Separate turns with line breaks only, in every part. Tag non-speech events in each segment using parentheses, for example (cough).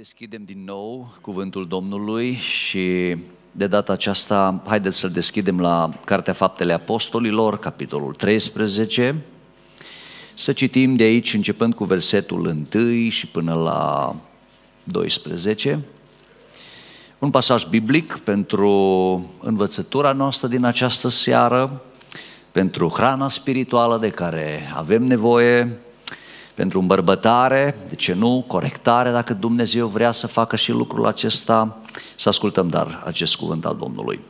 Deschidem din nou cuvântul Domnului și de data aceasta haideți să-l deschidem la Cartea Faptele Apostolilor, capitolul 13. Să citim de aici începând cu versetul 1 și până la 12. Un pasaj biblic pentru învățătura noastră din această seară, pentru hrana spirituală de care avem nevoie, pentru îmbărbătare, de ce nu, corectare, dacă Dumnezeu vrea să facă și lucrul acesta, să ascultăm dar acest cuvânt al Domnului.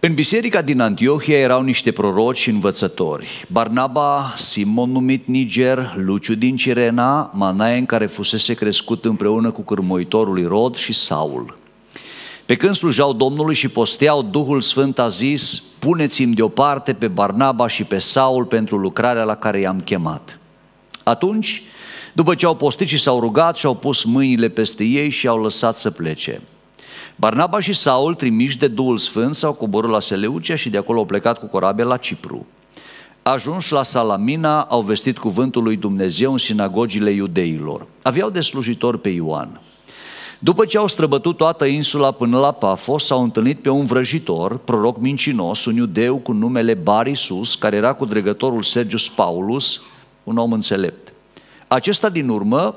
În biserica din Antiohia erau niște proroci și învățători. Barnaba, Simon numit Niger, Luciu din Cirena, Manaen care fusese crescut împreună cu cârmoitorul lui Rod și Saul. Pe când slujau Domnului și posteau, Duhul Sfânt a zis, puneți-mi deoparte pe Barnaba și pe Saul pentru lucrarea la care i-am chemat. Atunci, după ce au postit și s-au rugat și au pus mâinile peste ei și au lăsat să plece. Barnaba și Saul, trimiși de Duhul Sfânt, s-au coborât la Seleucia și de acolo au plecat cu corabia la Cipru. Ajuns la Salamina, au vestit cuvântul lui Dumnezeu în sinagogile iudeilor. Aveau de slujitor pe Ioan. După ce au străbătut toată insula până la Pafos, s-au întâlnit pe un vrăjitor, proroc mincinos, un iudeu cu numele Barisus, care era cu dregătorul Sergius Paulus, un om înțelept. Acesta din urmă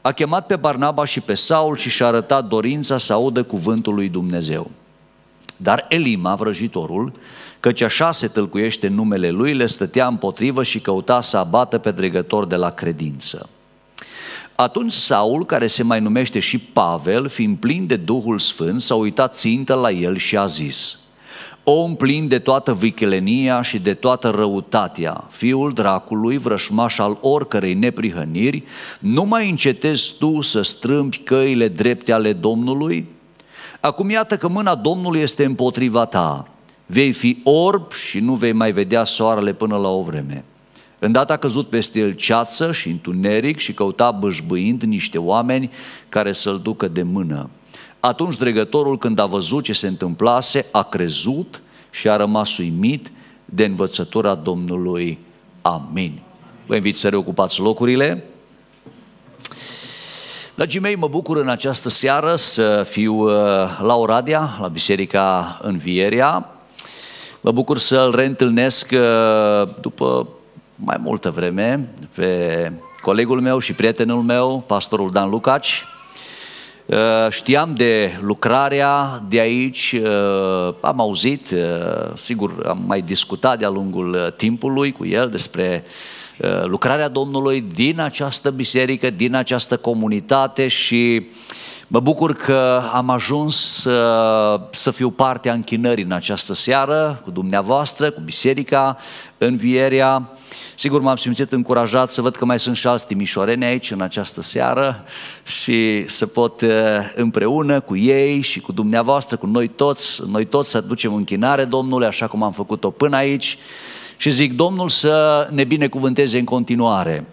a chemat pe Barnaba și pe Saul și și-a arătat dorința să audă cuvântul lui Dumnezeu. Dar Elima, vrăjitorul, căci așa se tâlcuiește numele lui, le stătea împotrivă și căuta să abată pe dregător de la credință. Atunci Saul, care se mai numește și Pavel, fiind plin de Duhul Sfânt, s-a uitat țintă la el și a zis – om plin de toată vichelenia și de toată răutatea, fiul dracului, vrășmaș al oricărei neprihăniri, nu mai încetezi tu să strâmbi căile drepte ale Domnului? Acum iată că mâna Domnului este împotriva ta. Vei fi orb și nu vei mai vedea soarele până la o vreme. Îndată a căzut peste el ceață și întuneric și căuta bășbâind niște oameni care să-l ducă de mână. Atunci dregătorul, când a văzut ce se întâmplase, a crezut și a rămas uimit de învățătura Domnului. Amin. Vă invit să reocupați locurile. Dragii mei, mă bucur în această seară să fiu uh, la Oradea, la Biserica Învierea. Mă bucur să-l reîntâlnesc uh, după mai multă vreme pe colegul meu și prietenul meu, pastorul Dan Lucaci, Uh, știam de lucrarea de aici, uh, am auzit, uh, sigur, am mai discutat de-a lungul timpului cu el despre lucrarea Domnului din această biserică, din această comunitate și mă bucur că am ajuns să, să fiu parte a închinării în această seară cu dumneavoastră, cu biserica, învierea. Sigur, m-am simțit încurajat să văd că mai sunt și alți timișoreni aici în această seară și să pot uh, împreună cu ei și cu dumneavoastră, cu noi toți, noi toți să ducem închinare Domnului, așa cum am făcut-o până aici și zic Domnul să ne binecuvânteze în continuare.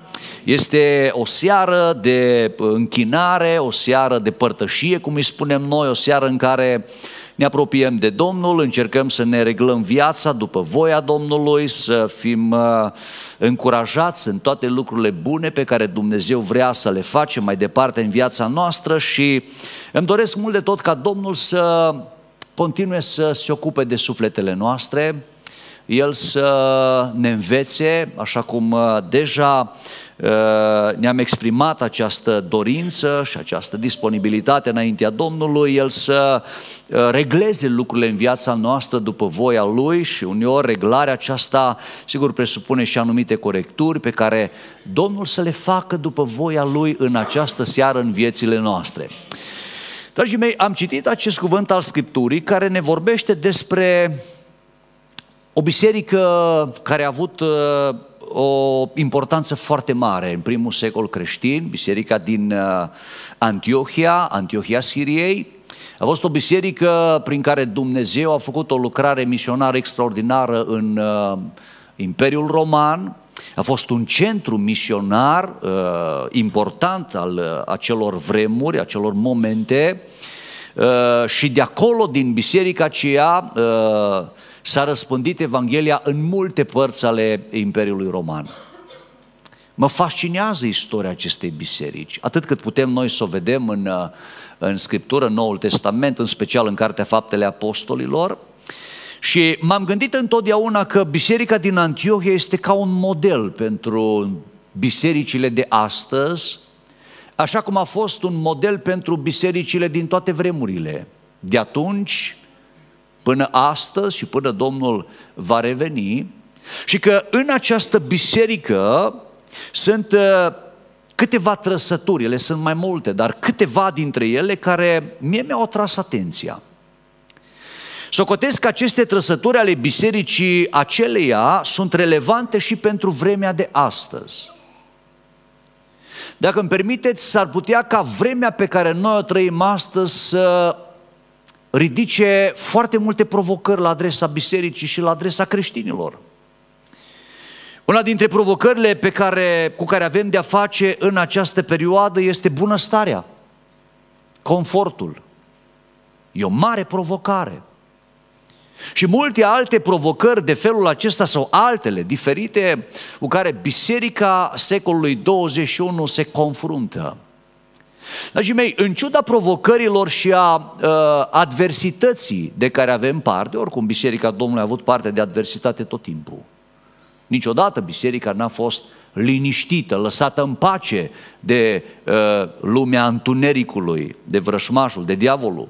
Este o seară de închinare, o seară de părtășie, cum îi spunem noi, o seară în care ne apropiem de Domnul, încercăm să ne reglăm viața după voia Domnului, să fim uh, încurajați în toate lucrurile bune pe care Dumnezeu vrea să le facem mai departe în viața noastră și îmi doresc mult de tot ca Domnul să continue să se ocupe de sufletele noastre, El să ne învețe, așa cum uh, deja Uh, ne-am exprimat această dorință și această disponibilitate înaintea Domnului, El să uh, regleze lucrurile în viața noastră după voia Lui și uneori reglarea aceasta, sigur, presupune și anumite corecturi pe care Domnul să le facă după voia Lui în această seară în viețile noastre. Dragii mei, am citit acest cuvânt al Scripturii care ne vorbește despre o biserică care a avut uh, o importanță foarte mare în primul secol creștin, biserica din uh, Antiohia, Antiohia Siriei. A fost o biserică prin care Dumnezeu a făcut o lucrare misionară extraordinară în uh, Imperiul Roman, a fost un centru misionar uh, important al uh, acelor vremuri, acelor momente uh, și de acolo, din biserica aceea, uh, s-a răspândit Evanghelia în multe părți ale Imperiului Roman. Mă fascinează istoria acestei biserici, atât cât putem noi să o vedem în, uh, în Scriptură, în Noul Testament, în special în Cartea Faptele Apostolilor. Și m-am gândit întotdeauna că biserica din Antiohia este ca un model pentru bisericile de astăzi, așa cum a fost un model pentru bisericile din toate vremurile. De atunci până astăzi și până Domnul va reveni și că în această biserică sunt uh, câteva trăsături, ele sunt mai multe, dar câteva dintre ele care mie mi-au atras atenția. Socotesc că aceste trăsături ale bisericii aceleia sunt relevante și pentru vremea de astăzi. Dacă îmi permiteți, s-ar putea ca vremea pe care noi o trăim astăzi să ridice foarte multe provocări la adresa bisericii și la adresa creștinilor. Una dintre provocările pe care, cu care avem de-a face în această perioadă este bunăstarea, confortul. E o mare provocare. Și multe alte provocări de felul acesta sau altele diferite cu care biserica secolului 21 se confruntă. Dragii mei, în ciuda provocărilor și a uh, adversității de care avem parte, oricum Biserica Domnului a avut parte de adversitate tot timpul. Niciodată biserica n-a fost liniștită, lăsată în pace de uh, lumea întunericului, de vrășmașul, de diavolul.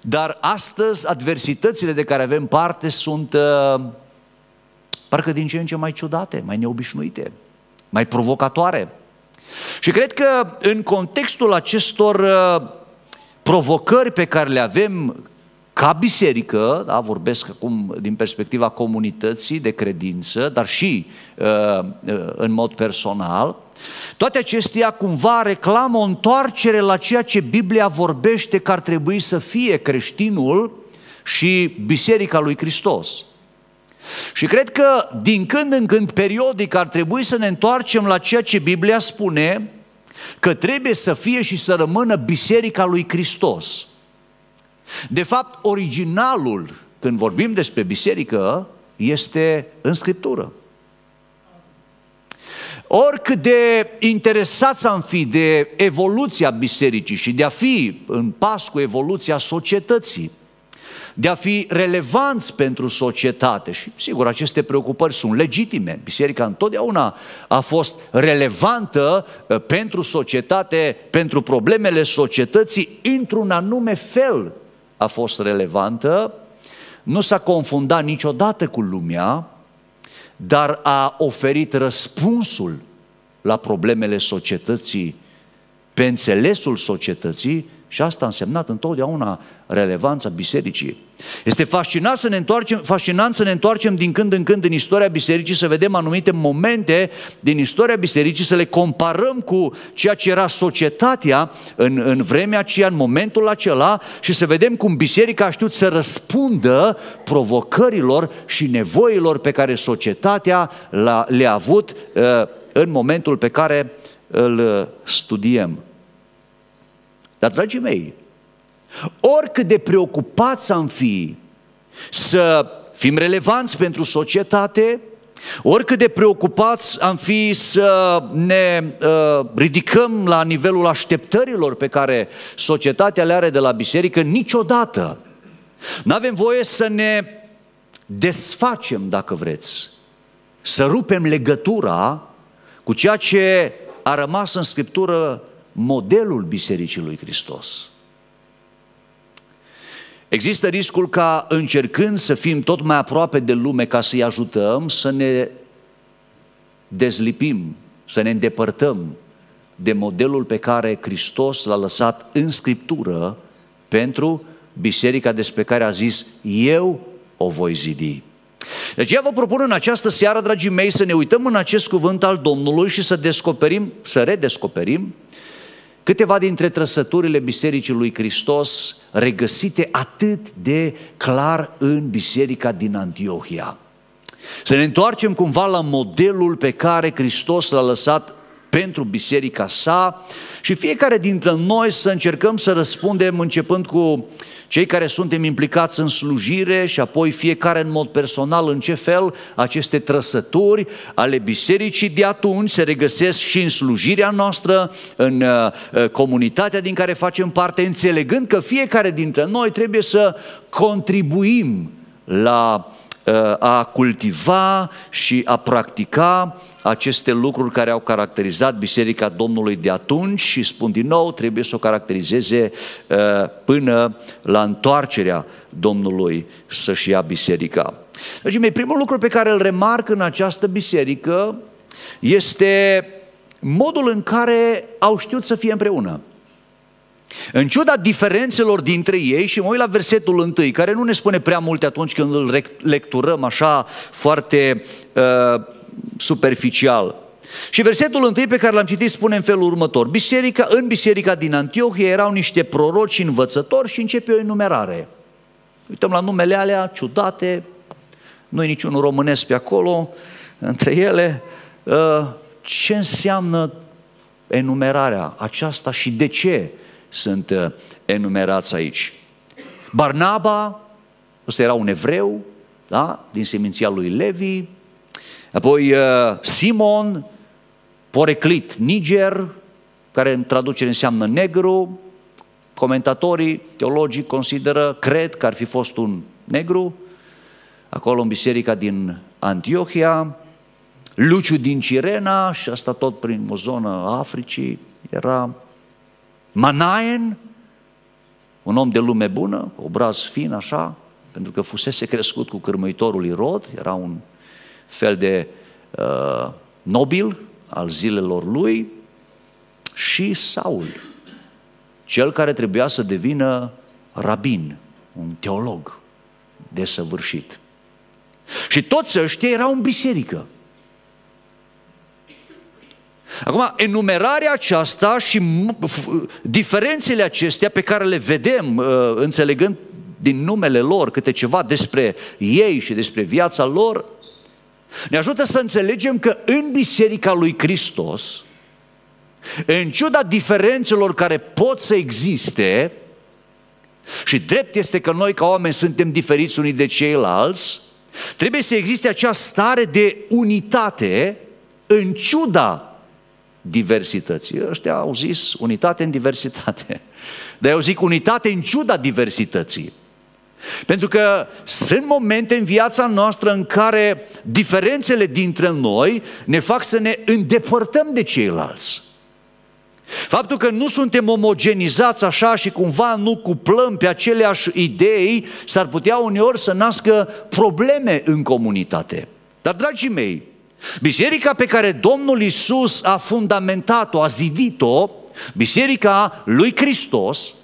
Dar astăzi adversitățile de care avem parte sunt uh, parcă din ce în ce mai ciudate, mai neobișnuite, mai provocatoare. Și cred că în contextul acestor uh, provocări pe care le avem ca biserică, da, vorbesc acum din perspectiva comunității de credință, dar și uh, uh, în mod personal, toate acestea cumva reclamă o întoarcere la ceea ce Biblia vorbește că ar trebui să fie creștinul și Biserica lui Hristos. Și cred că din când în când, periodic, ar trebui să ne întoarcem la ceea ce Biblia spune că trebuie să fie și să rămână Biserica lui Hristos. De fapt, originalul, când vorbim despre biserică, este în Scriptură. Oricât de interesați am fi de evoluția bisericii și de a fi în pas cu evoluția societății, de a fi relevanți pentru societate. Și sigur, aceste preocupări sunt legitime. Biserica întotdeauna a fost relevantă uh, pentru societate, pentru problemele societății, într-un anume fel a fost relevantă. Nu s-a confundat niciodată cu lumea, dar a oferit răspunsul la problemele societății pe înțelesul societății și asta a însemnat întotdeauna relevanța bisericii. Este fascinant să, ne întoarcem, fascinant să ne întoarcem din când în când în istoria bisericii, să vedem anumite momente din istoria bisericii, să le comparăm cu ceea ce era societatea în, în vremea aceea, în momentul acela și să vedem cum biserica a știut să răspundă provocărilor și nevoilor pe care societatea le-a avut uh, în momentul pe care îl studiem. Dar, dragii mei, oricât de preocupați am fi să fim relevanți pentru societate, oricât de preocupați am fi să ne uh, ridicăm la nivelul așteptărilor pe care societatea le are de la biserică, niciodată. Nu avem voie să ne desfacem, dacă vreți, să rupem legătura cu ceea ce a rămas în Scriptură modelul Bisericii lui Hristos. Există riscul ca încercând să fim tot mai aproape de lume ca să-i ajutăm, să ne dezlipim, să ne îndepărtăm de modelul pe care Hristos l-a lăsat în Scriptură pentru biserica despre care a zis, eu o voi zidi. Deci eu vă propun în această seară, dragii mei, să ne uităm în acest cuvânt al Domnului și să descoperim, să redescoperim câteva dintre trăsăturile Bisericii lui Hristos regăsite atât de clar în Biserica din Antiohia. Să ne întoarcem cumva la modelul pe care Hristos l-a lăsat pentru biserica sa și fiecare dintre noi să încercăm să răspundem începând cu cei care suntem implicați în slujire și apoi fiecare în mod personal în ce fel aceste trăsături ale bisericii de atunci se regăsesc și în slujirea noastră, în uh, uh, comunitatea din care facem parte, înțelegând că fiecare dintre noi trebuie să contribuim la uh, a cultiva și a practica aceste lucruri care au caracterizat Biserica Domnului de atunci și spun din nou, trebuie să o caracterizeze uh, până la întoarcerea Domnului să-și ia biserica. Deci, mei, primul lucru pe care îl remarc în această biserică este modul în care au știut să fie împreună. În ciuda diferențelor dintre ei, și mă uit la versetul întâi, care nu ne spune prea multe atunci când îl lecturăm așa foarte uh, superficial. Și versetul întâi pe care l-am citit spune în felul următor. Biserica, în biserica din Antiohia erau niște proroci și învățători și începe o enumerare. Uităm la numele alea ciudate, nu e niciunul românesc pe acolo, între ele. Uh, ce înseamnă enumerarea aceasta și de ce sunt uh, enumerați aici? Barnaba, ăsta era un evreu, da? din seminția lui Levi, Apoi uh, Simon, Poreclit Niger, care în traducere înseamnă negru, comentatorii teologii consideră, cred că ar fi fost un negru, acolo în biserica din Antiohia, Luciu din Cirena, și asta tot prin o zonă a Africii, era Manaen, un om de lume bună, obraz fin așa, pentru că fusese crescut cu cârmăitorul Irod, era un fel de uh, nobil al zilelor lui, și Saul, cel care trebuia să devină rabin, un teolog desăvârșit. Și toți ăștia erau în biserică. Acum, enumerarea aceasta și diferențele acestea pe care le vedem, uh, înțelegând din numele lor câte ceva despre ei și despre viața lor, ne ajută să înțelegem că în Biserica lui Hristos, în ciuda diferențelor care pot să existe, și drept este că noi ca oameni suntem diferiți unii de ceilalți, trebuie să existe acea stare de unitate în ciuda diversității. Ăștia au zis unitate în diversitate. (laughs) Dar eu zic unitate în ciuda diversității. Pentru că sunt momente în viața noastră în care diferențele dintre noi ne fac să ne îndepărtăm de ceilalți. Faptul că nu suntem omogenizați așa și cumva nu cuplăm pe aceleași idei, s-ar putea uneori să nască probleme în comunitate. Dar, dragii mei, biserica pe care Domnul Isus a fundamentat-o, a zidit-o, biserica lui Hristos,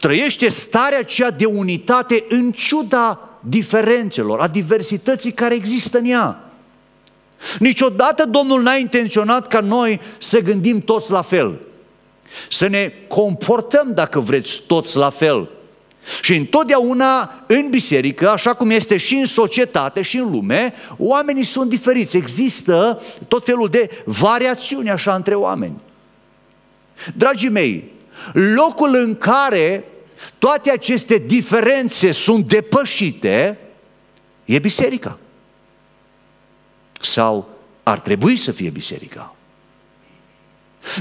Trăiește starea aceea de unitate în ciuda diferențelor, a diversității care există în ea. Niciodată Domnul n-a intenționat ca noi să gândim toți la fel. Să ne comportăm, dacă vreți, toți la fel. Și întotdeauna în biserică, așa cum este și în societate și în lume, oamenii sunt diferiți. Există tot felul de variațiuni așa între oameni. Dragii mei, locul în care toate aceste diferențe sunt depășite e biserica. Sau ar trebui să fie biserica.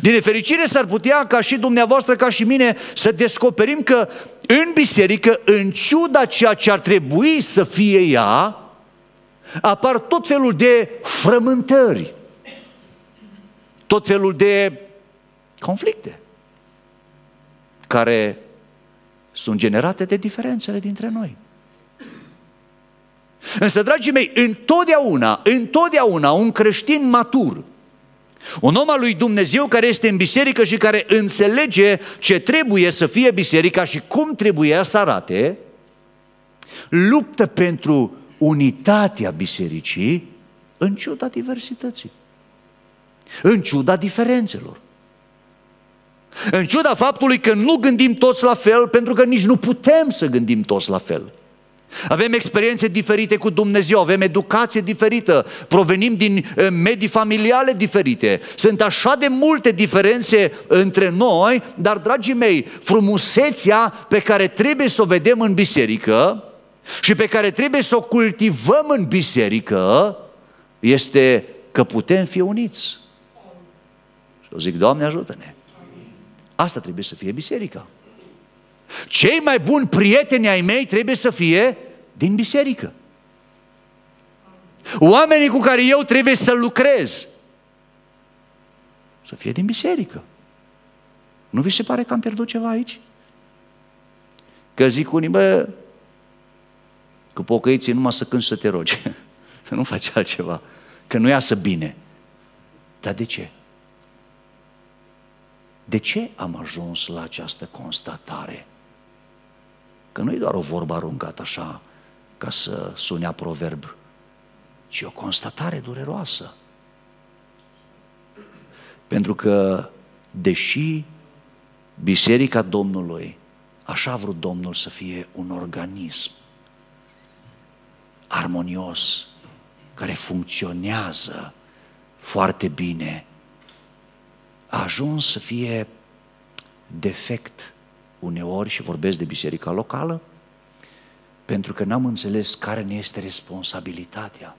Din nefericire s-ar putea ca și dumneavoastră, ca și mine, să descoperim că în biserică, în ciuda ceea ce ar trebui să fie ea, apar tot felul de frământări, tot felul de conflicte care sunt generate de diferențele dintre noi. Însă, dragii mei, întotdeauna, întotdeauna un creștin matur, un om al lui Dumnezeu care este în biserică și care înțelege ce trebuie să fie biserica și cum trebuie să arate, luptă pentru unitatea bisericii în ciuda diversității, în ciuda diferențelor. În ciuda faptului că nu gândim toți la fel, pentru că nici nu putem să gândim toți la fel. Avem experiențe diferite cu Dumnezeu, avem educație diferită, provenim din eh, medii familiale diferite. Sunt așa de multe diferențe între noi, dar, dragii mei, frumusețea pe care trebuie să o vedem în biserică și pe care trebuie să o cultivăm în biserică este că putem fi uniți. Și eu zic, Doamne ajută-ne! Asta trebuie să fie biserica. Cei mai buni prieteni ai mei trebuie să fie din biserică. Oamenii cu care eu trebuie să lucrez să fie din biserică. Nu vi se pare că am pierdut ceva aici? Că zic unii, bă, cu pocăiții numai să cânti să te rogi. (laughs) Să nu faci altceva. Că nu iasă bine. Dar de ce? De ce am ajuns la această constatare? Că nu e doar o vorbă aruncată așa, ca să sune proverb, ci o constatare dureroasă. Pentru că, deși Biserica Domnului, așa a vrut Domnul să fie un organism armonios, care funcționează foarte bine, a ajuns să fie defect uneori și vorbesc de biserica locală, pentru că n-am înțeles care ne este responsabilitatea.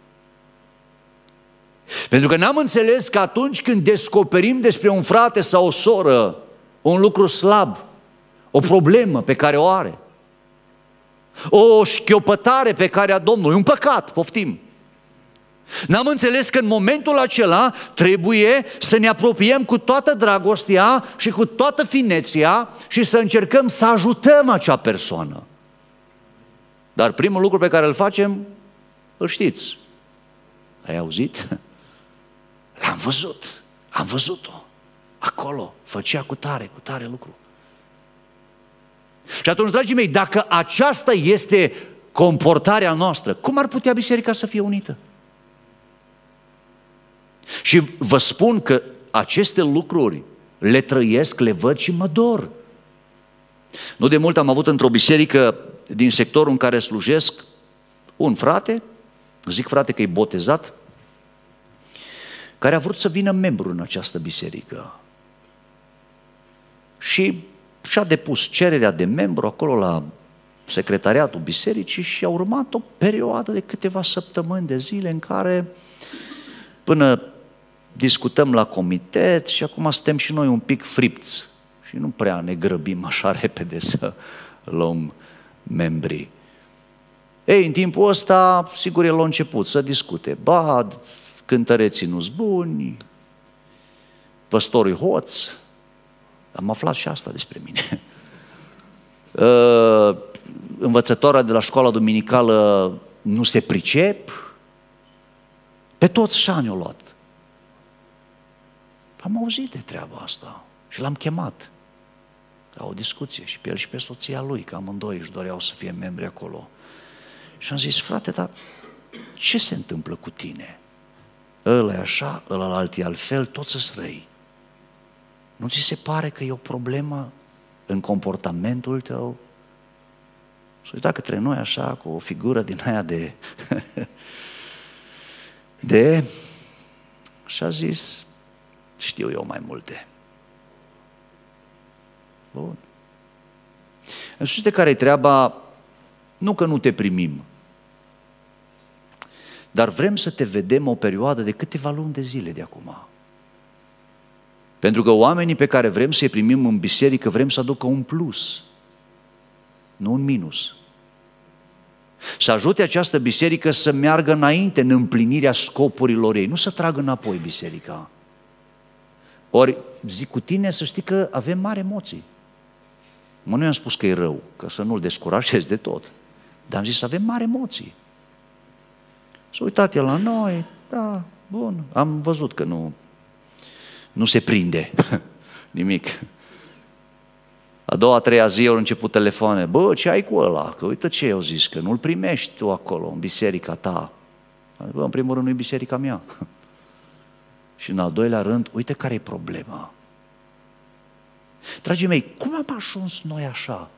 Pentru că n-am înțeles că atunci când descoperim despre un frate sau o soră un lucru slab, o problemă pe care o are, o șchiopătare pe care a Domnului, un păcat, poftim, N-am înțeles că în momentul acela trebuie să ne apropiem cu toată dragostea și cu toată fineția și să încercăm să ajutăm acea persoană. Dar primul lucru pe care îl facem, îl știți. Ai auzit? (laughs) L-am văzut. Am văzut-o. Acolo. Făcea cu tare, cu tare lucru. Și atunci, dragii mei, dacă aceasta este comportarea noastră, cum ar putea biserica să fie unită? Și vă spun că aceste lucruri le trăiesc, le văd și mă dor. Nu de mult am avut într-o biserică din sectorul în care slujesc un frate, zic frate că e botezat, care a vrut să vină membru în această biserică. Și și-a depus cererea de membru acolo la secretariatul bisericii și a urmat o perioadă de câteva săptămâni de zile în care până discutăm la comitet și acum suntem și noi un pic fripți și nu prea ne grăbim așa (laughs) repede să luăm membrii. Ei, în timpul ăsta, sigur, el a început să discute. Ba, cântăreții nu-s buni, păstorul hoț. Am aflat și asta despre mine. (laughs) Uh, învățătoarea de la școala duminicală nu se pricep. Pe toți șani o luat. Am auzit de treaba asta și l-am chemat la o discuție și pe el și pe soția lui, că amândoi își doreau să fie membri acolo. Și am zis, frate, dar ce se întâmplă cu tine? Ăla e așa, ăla alt e altfel, toți sunt răi. Nu ți se pare că e o problemă în comportamentul tău? Și uita către noi așa, cu o figură din aia de... (laughs) de... Și a zis, știu eu mai multe. Bun. Știți care e treaba? Nu că nu te primim, dar vrem să te vedem o perioadă de câteva luni de zile de acum. Pentru că oamenii pe care vrem să-i primim în biserică, vrem să aducă un plus, nu un minus. Să ajute această biserică să meargă înainte în împlinirea scopurilor ei, nu să tragă înapoi biserica. Ori zic cu tine să știi că avem mari emoții. Mă, nu i-am spus că e rău, că să nu-l descurajez de tot. Dar am zis să avem mari emoții. S-a uitat el la noi, da, bun, am văzut că nu, nu se prinde (laughs) nimic. A doua, a treia zi au început telefoane. Bă, ce ai cu ăla? Că uite ce eu zis, că nu-l primești tu acolo, în biserica ta. Bă, în primul rând nu e biserica mea. (laughs) Și în al doilea rând, uite care e problema. Dragii mei, cum am ajuns noi așa?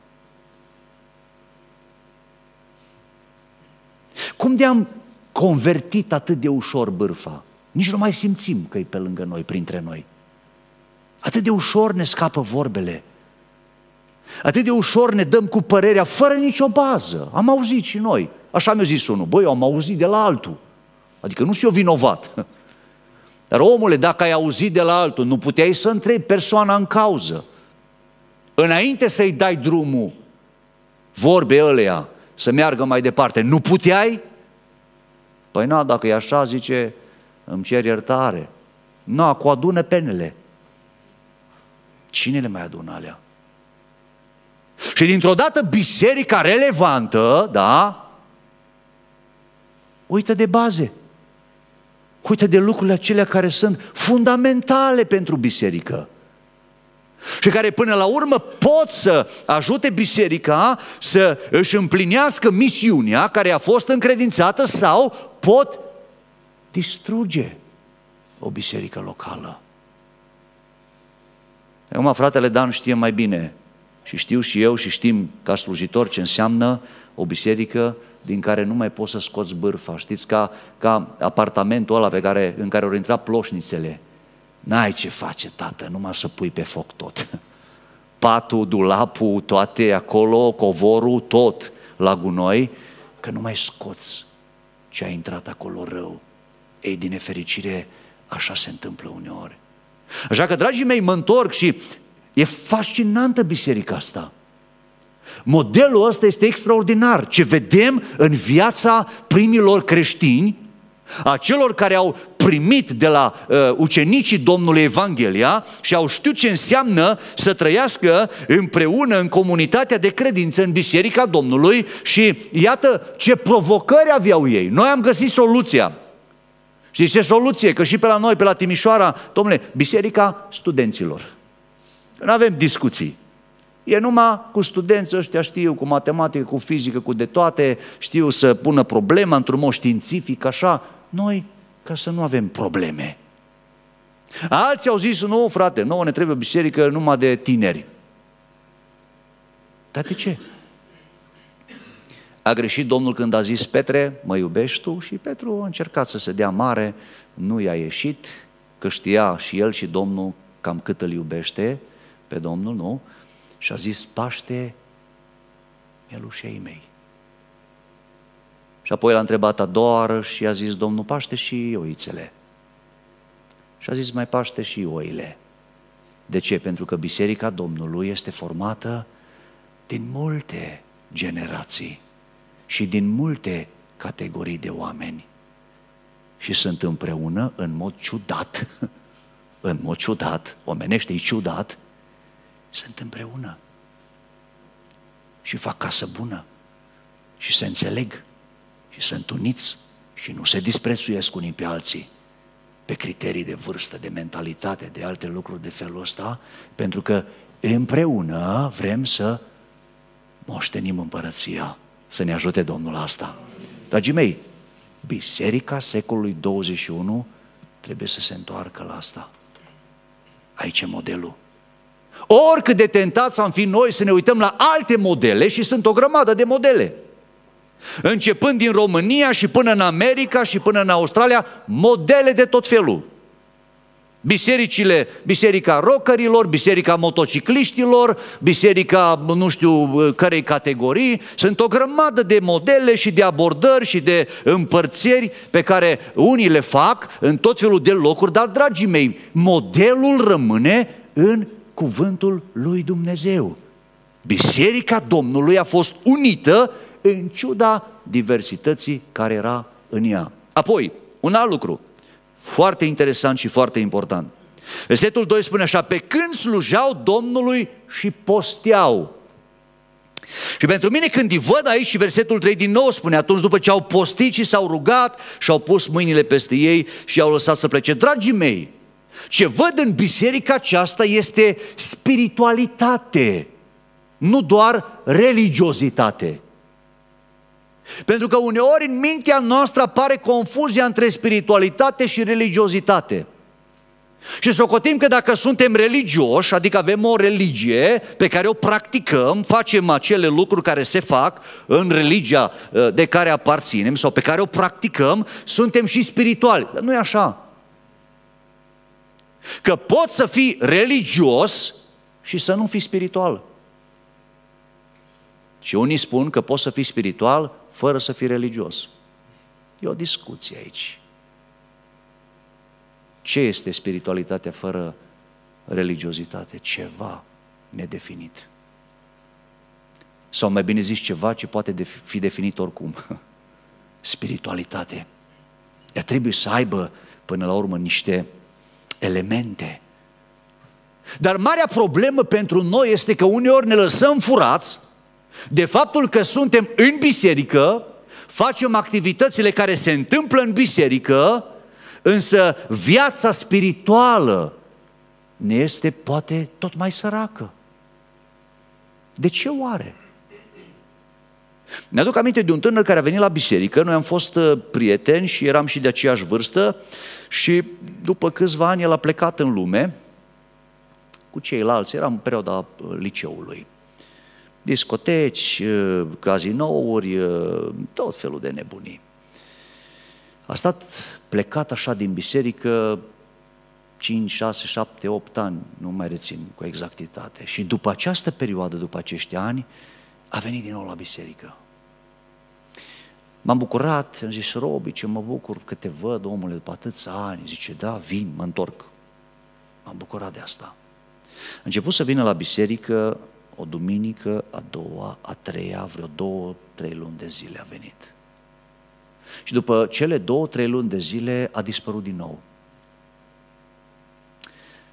cum de-am convertit atât de ușor bârfa? Nici nu mai simțim că e pe lângă noi, printre noi. Atât de ușor ne scapă vorbele. Atât de ușor ne dăm cu părerea, fără nicio bază. Am auzit și noi. Așa mi-a zis unul, băi, eu am auzit de la altul. Adică nu sunt eu vinovat. (laughs) Dar omule, dacă ai auzit de la altul, nu puteai să întrebi persoana în cauză. Înainte să-i dai drumul, vorbe ăleia, să meargă mai departe, nu puteai? Păi nu, dacă e așa, zice, îmi cer iertare. Nu, cu adună penele. Cine le mai adună alea? Și dintr-o dată biserica relevantă, da, uită de baze. Uită de lucrurile acelea care sunt fundamentale pentru biserică. Și care până la urmă pot să ajute biserica să își împlinească misiunea care a fost încredințată sau pot distruge o biserică locală. Acum fratele Dan știe mai bine și știu și eu și știm ca slujitor ce înseamnă o biserică din care nu mai poți să scoți bârfa. Știți, ca, ca apartamentul ăla pe care, în care au intrat ploșnițele. N-ai ce face, tată, numai să pui pe foc tot. (laughs) Patul, dulapul, toate acolo, covorul, tot la gunoi, că nu mai scoți ce a intrat acolo rău. Ei, din nefericire, așa se întâmplă uneori. Așa că, dragii mei, mă întorc și e fascinantă biserica asta. Modelul ăsta este extraordinar. Ce vedem în viața primilor creștini, a celor care au primit de la uh, ucenicii Domnului Evanghelia și au știut ce înseamnă să trăiască împreună în comunitatea de credință, în Biserica Domnului și iată ce provocări aveau ei. Noi am găsit soluția. Știți ce soluție? Că și pe la noi, pe la Timișoara, domnule, Biserica Studenților. Nu avem discuții. E numai cu studenții ăștia, știu, cu matematică, cu fizică, cu de toate, știu să pună problema într-un mod științific, așa. Noi, ca să nu avem probleme. Alții au zis, nu, frate, nouă ne trebuie biserică numai de tineri. Dar de ce? A greșit Domnul când a zis, Petre, mă iubești tu? Și Petru a încercat să se dea mare, nu i-a ieșit, că știa și el și Domnul cam cât îl iubește pe Domnul, nu? Și a zis, Paște mielușei mei. Și apoi l-a întrebat a doua oară și a zis, Domnul, paște și oițele. Și a zis, mai paște și oile. De ce? Pentru că Biserica Domnului este formată din multe generații și din multe categorii de oameni. Și sunt împreună în mod ciudat, (laughs) în mod ciudat, omenește, e ciudat, sunt împreună și fac casă bună și se înțeleg și sunt uniți și nu se disprețuiesc unii pe alții pe criterii de vârstă, de mentalitate, de alte lucruri de felul ăsta, pentru că împreună vrem să moștenim împărăția. Să ne ajute Domnul asta. Dragii mei, biserica secolului 21 trebuie să se întoarcă la asta. Aici e modelul. Oricât de tentați am fi noi să ne uităm la alte modele și sunt o grămadă de modele. Începând din România și până în America și până în Australia, modele de tot felul. Bisericile, biserica rockerilor, biserica motocicliștilor, biserica nu știu cărei categorii, sunt o grămadă de modele și de abordări și de împărțiri pe care unii le fac în tot felul de locuri, dar dragii mei, modelul rămâne în cuvântul lui Dumnezeu. Biserica Domnului a fost unită în ciuda diversității care era în ea. Apoi, un alt lucru, foarte interesant și foarte important. Versetul 2 spune așa, pe când slujeau Domnului și posteau. Și pentru mine când îi văd aici și versetul 3 din nou spune, atunci după ce au postit și s-au rugat și au pus mâinile peste ei și au lăsat să plece. Dragii mei, ce văd în biserica aceasta este spiritualitate, nu doar religiozitate. Pentru că uneori în mintea noastră apare confuzia între spiritualitate și religiozitate. Și socotim că dacă suntem religioși, adică avem o religie pe care o practicăm, facem acele lucruri care se fac în religia uh, de care aparținem sau pe care o practicăm, suntem și spirituali. Dar nu e așa. Că poți să fii religios și să nu fii spiritual. Și unii spun că poți să fii spiritual fără să fii religios. E o discuție aici. Ce este spiritualitatea fără religiozitate? Ceva nedefinit. Sau mai bine zis ceva ce poate fi definit oricum. (laughs) Spiritualitate. Ea trebuie să aibă până la urmă niște elemente. Dar marea problemă pentru noi este că uneori ne lăsăm furați de faptul că suntem în biserică, facem activitățile care se întâmplă în biserică, însă viața spirituală ne este poate tot mai săracă. De ce oare? Ne aduc aminte de un tânăr care a venit la biserică, noi am fost uh, prieteni și eram și de aceeași vârstă și după câțiva ani el a plecat în lume cu ceilalți, eram în perioada uh, liceului. Discoteci, uh, cazinouri, tot felul de nebunii. A stat plecat așa din biserică 5, 6, 7, 8 ani, nu mai rețin cu exactitate. Și după această perioadă, după acești ani, a venit din nou la biserică. M-am bucurat, am zis, Robi, ce mă bucur că te văd, omule, după atâția ani. Zice, da, vin, mă întorc. M-am bucurat de asta. A început să vină la biserică o duminică, a doua, a treia, vreo două, trei luni de zile a venit. Și după cele două, trei luni de zile a dispărut din nou.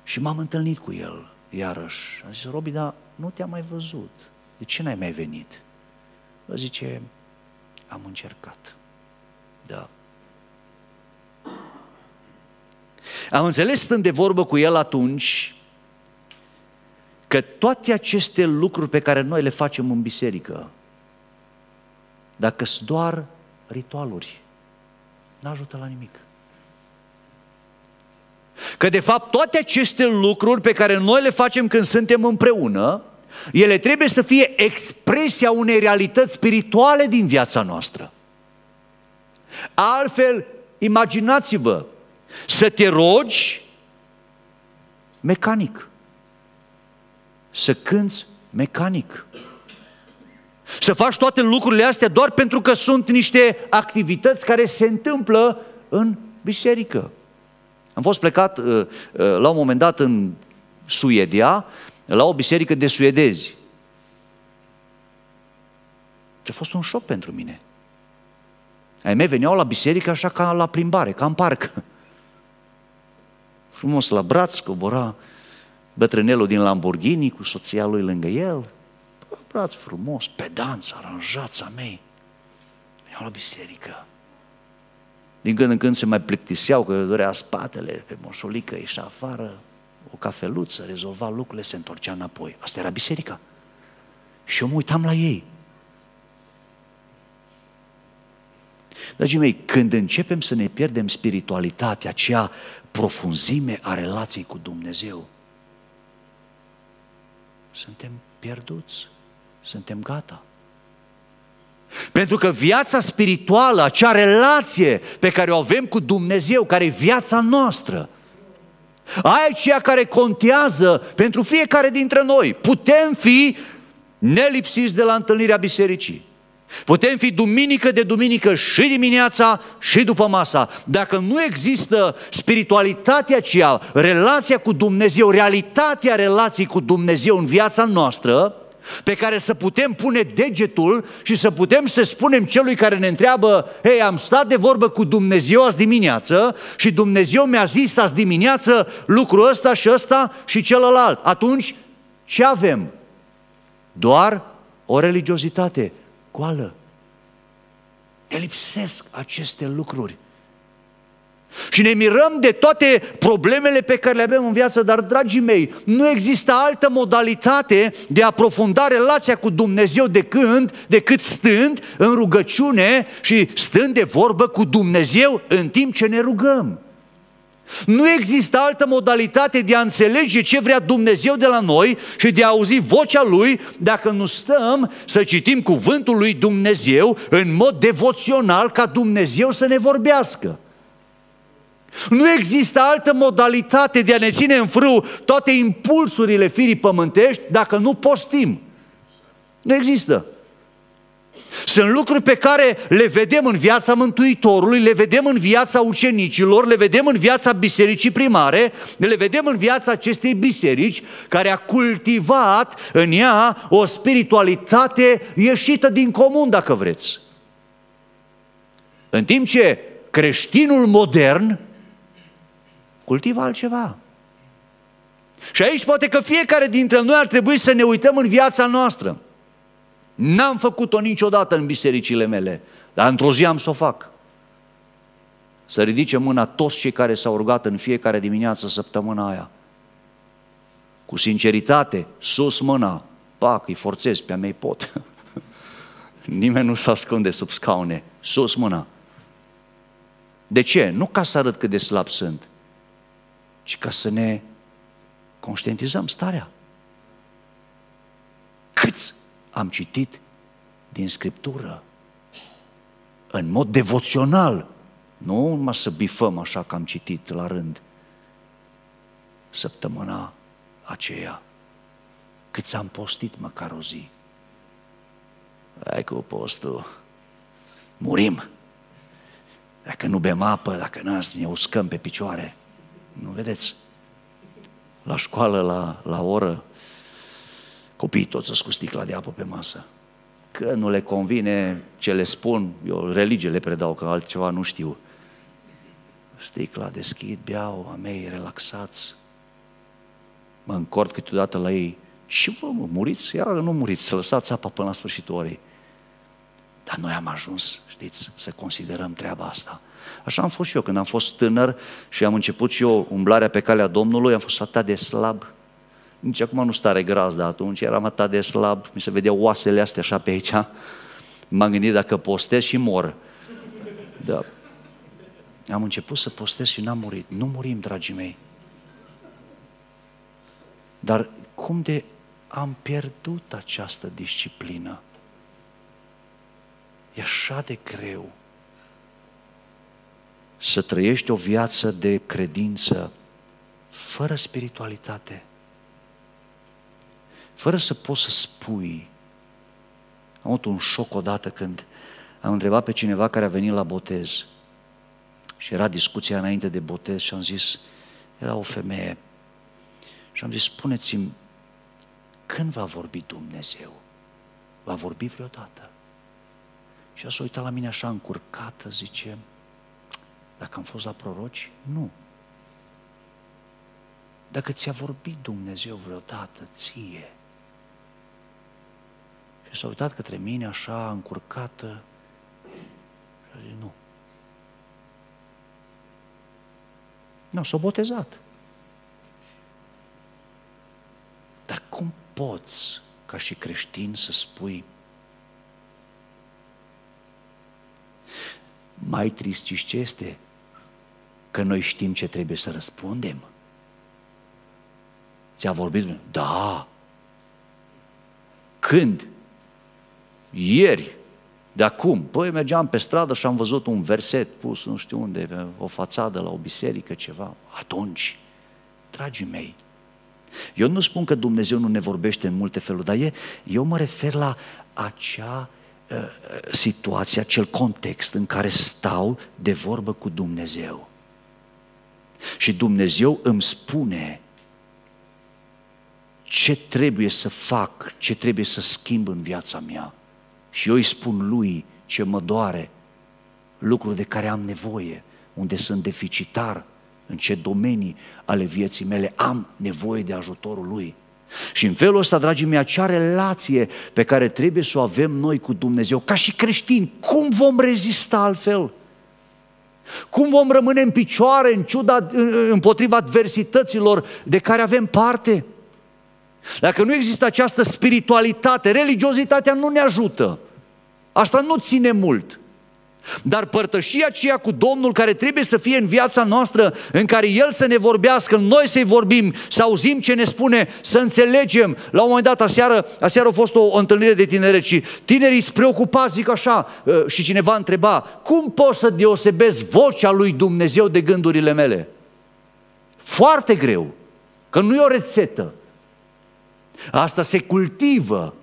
Și m-am întâlnit cu el, iarăși. Am zis, Robi, dar nu te-am mai văzut. De ce n-ai mai venit? Vă zice, am încercat. Da. Am înțeles stând de vorbă cu el atunci că toate aceste lucruri pe care noi le facem în biserică, dacă sunt doar ritualuri, nu ajută la nimic. Că de fapt toate aceste lucruri pe care noi le facem când suntem împreună, ele trebuie să fie expresia unei realități spirituale din viața noastră. Altfel, imaginați-vă, să te rogi mecanic, să cânți mecanic, să faci toate lucrurile astea doar pentru că sunt niște activități care se întâmplă în biserică. Am fost plecat uh, uh, la un moment dat în Suedia la o biserică de suedezi. A fost un șoc pentru mine. Ai mei veneau la biserică așa ca la plimbare, ca în parc. (laughs) Frumos la braț, cobora bătrânelul din Lamborghini cu soția lui lângă el. Braț frumos, pedanți, aranjați a mei. Veneau la biserică. Din când în când se mai plictiseau că dorea spatele pe moșulică, ieșea afară, o cafeluță, rezolva lucrurile, se întorcea înapoi. Asta era biserica. Și eu mă uitam la ei. Dragii mei, când începem să ne pierdem spiritualitatea, acea profunzime a relației cu Dumnezeu, suntem pierduți, suntem gata. Pentru că viața spirituală, acea relație pe care o avem cu Dumnezeu, care e viața noastră, Aia e ceea care contează pentru fiecare dintre noi. Putem fi nelipsiți de la întâlnirea bisericii. Putem fi duminică de duminică și dimineața și după masa. Dacă nu există spiritualitatea aceea, relația cu Dumnezeu, realitatea relației cu Dumnezeu în viața noastră, pe care să putem pune degetul și să putem să spunem celui care ne întreabă, hei, am stat de vorbă cu Dumnezeu azi dimineață și Dumnezeu mi-a zis azi dimineață lucrul ăsta și ăsta și celălalt. Atunci, ce avem? Doar o religiozitate goală. Ne lipsesc aceste lucruri. Și ne mirăm de toate problemele pe care le avem în viață, dar, dragii mei, nu există altă modalitate de a aprofunda relația cu Dumnezeu de când, decât stând în rugăciune și stând de vorbă cu Dumnezeu în timp ce ne rugăm. Nu există altă modalitate de a înțelege ce vrea Dumnezeu de la noi și de a auzi vocea Lui dacă nu stăm să citim cuvântul Lui Dumnezeu în mod devoțional ca Dumnezeu să ne vorbească. Nu există altă modalitate de a ne ține în frâu toate impulsurile firii pământești dacă nu postim. Nu există. Sunt lucruri pe care le vedem în viața Mântuitorului, le vedem în viața ucenicilor, le vedem în viața bisericii primare, le vedem în viața acestei biserici care a cultivat în ea o spiritualitate ieșită din comun, dacă vreți. În timp ce creștinul modern cultivă altceva. Și aici poate că fiecare dintre noi ar trebui să ne uităm în viața noastră. N-am făcut-o niciodată în bisericile mele, dar într-o zi am să o fac. Să ridice mâna toți cei care s-au rugat în fiecare dimineață săptămâna aia. Cu sinceritate, sus mâna, pac, îi forțez pe-a mei pot. (laughs) Nimeni nu se ascunde sub scaune, sus mâna. De ce? Nu ca să arăt cât de slab sunt, ci ca să ne conștientizăm starea. Câți am citit din Scriptură, în mod devoțional, nu numai să bifăm așa că am citit la rând, săptămâna aceea, cât am postit măcar o zi. Hai cu postul, murim. Dacă nu bem apă, dacă nu ne uscăm pe picioare, nu vedeți? La școală, la, la oră, Copiii toți să cu sticla de apă pe masă. Că nu le convine ce le spun, eu religie le predau, că altceva nu știu. Sticla deschid, beau, a mei relaxați. Mă încord câteodată la ei. Ce vă, mă, muriți? Ia, nu muriți, să lăsați apa până la sfârșitul orei. Dar noi am ajuns, știți, să considerăm treaba asta. Așa am fost și eu când am fost tânăr și am început și eu umblarea pe calea Domnului, am fost atât de slab, nici acum nu stare gras, dar atunci eram atât de slab, mi se vedeau oasele astea așa pe aici. M-am gândit dacă postez și mor. Da. Am început să postez și n-am murit. Nu murim, dragii mei. Dar cum de am pierdut această disciplină? E așa de greu să trăiești o viață de credință fără spiritualitate fără să poți să spui. Am avut un șoc odată când am întrebat pe cineva care a venit la botez și era discuția înainte de botez și am zis, era o femeie, și am zis, spuneți-mi, când va vorbi Dumnezeu? Va vorbi vreodată? Și a s-a uitat la mine așa încurcată, zice, dacă am fost la proroci, nu. Dacă ți-a vorbit Dumnezeu vreodată ție, și s-a uitat către mine așa, încurcată, și a zis, nu. Nu, s-a botezat. Dar cum poți, ca și creștin, să spui mai trist ce este că noi știm ce trebuie să răspundem? Ți-a vorbit? Da. Când? Ieri, de acum, păi mergeam pe stradă și am văzut un verset pus nu știu unde, pe o fațadă la o biserică, ceva. Atunci, dragii mei, eu nu spun că Dumnezeu nu ne vorbește în multe feluri, dar e, eu mă refer la acea uh, situație, acel context în care stau de vorbă cu Dumnezeu. Și Dumnezeu îmi spune ce trebuie să fac, ce trebuie să schimb în viața mea. Și eu îi spun lui ce mă doare, lucruri de care am nevoie, unde sunt deficitar, în ce domenii ale vieții mele am nevoie de ajutorul lui. Și în felul ăsta, dragii mei, acea relație pe care trebuie să o avem noi cu Dumnezeu, ca și creștini, cum vom rezista altfel? Cum vom rămâne în picioare în ciuda, împotriva adversităților de care avem parte? Dacă nu există această spiritualitate, religiozitatea nu ne ajută. Asta nu ține mult. Dar părtășia aceea cu Domnul care trebuie să fie în viața noastră, în care El să ne vorbească, noi să-i vorbim, să auzim ce ne spune, să înțelegem. La un moment dat, aseară, aseară a fost o, o întâlnire de tineret și tinerii sunt preocupați, zic așa, uh, și cineva întreba, cum pot să deosebesc vocea lui Dumnezeu de gândurile mele? Foarte greu, că nu e o rețetă. Asta se cultivă.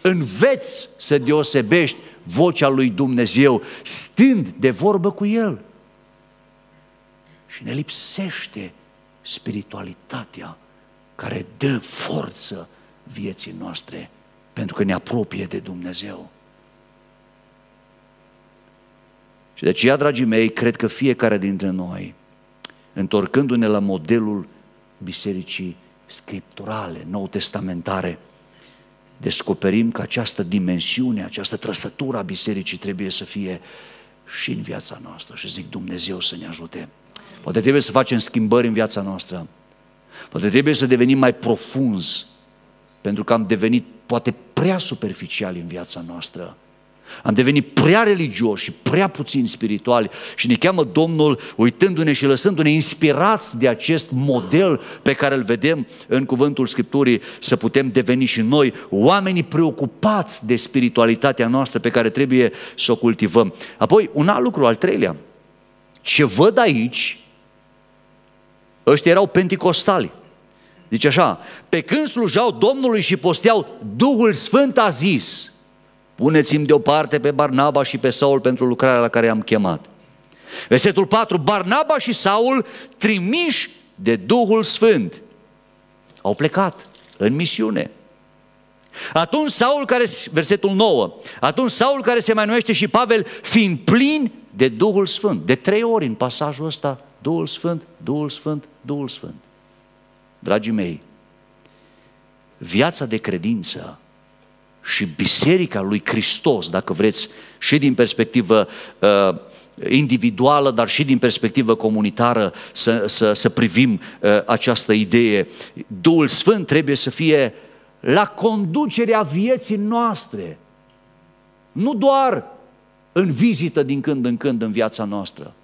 Înveți să deosebești vocea lui Dumnezeu, stând de vorbă cu El. Și ne lipsește spiritualitatea care dă forță vieții noastre, pentru că ne apropie de Dumnezeu. Și de aceea, dragii mei, cred că fiecare dintre noi, întorcându-ne la modelul bisericii scripturale, nou testamentare, descoperim că această dimensiune, această trăsătură a bisericii trebuie să fie și în viața noastră. Și zic Dumnezeu să ne ajute. Poate trebuie să facem schimbări în viața noastră. Poate trebuie să devenim mai profunzi, pentru că am devenit poate prea superficiali în viața noastră. Am devenit prea religioși și prea puțin spirituali și ne cheamă Domnul uitându-ne și lăsându-ne inspirați de acest model pe care îl vedem în cuvântul Scripturii să putem deveni și noi oamenii preocupați de spiritualitatea noastră pe care trebuie să o cultivăm. Apoi, un alt lucru, al treilea, ce văd aici, ăștia erau penticostali. Zice așa, pe când slujau Domnului și posteau, Duhul Sfânt a zis – Puneți-mi deoparte pe Barnaba și pe Saul pentru lucrarea la care am chemat. Versetul 4. Barnaba și Saul, trimiși de Duhul Sfânt, au plecat în misiune. Atunci Saul care, versetul 9, atunci Saul care se mai numește și Pavel, fiind plin de Duhul Sfânt, de trei ori în pasajul ăsta, Duhul Sfânt, Duhul Sfânt, Duhul Sfânt. Dragii mei, viața de credință și biserica lui Hristos, dacă vreți, și din perspectivă uh, individuală, dar și din perspectivă comunitară să, să, să privim uh, această idee. Duhul Sfânt trebuie să fie la conducerea vieții noastre, nu doar în vizită din când în când în viața noastră.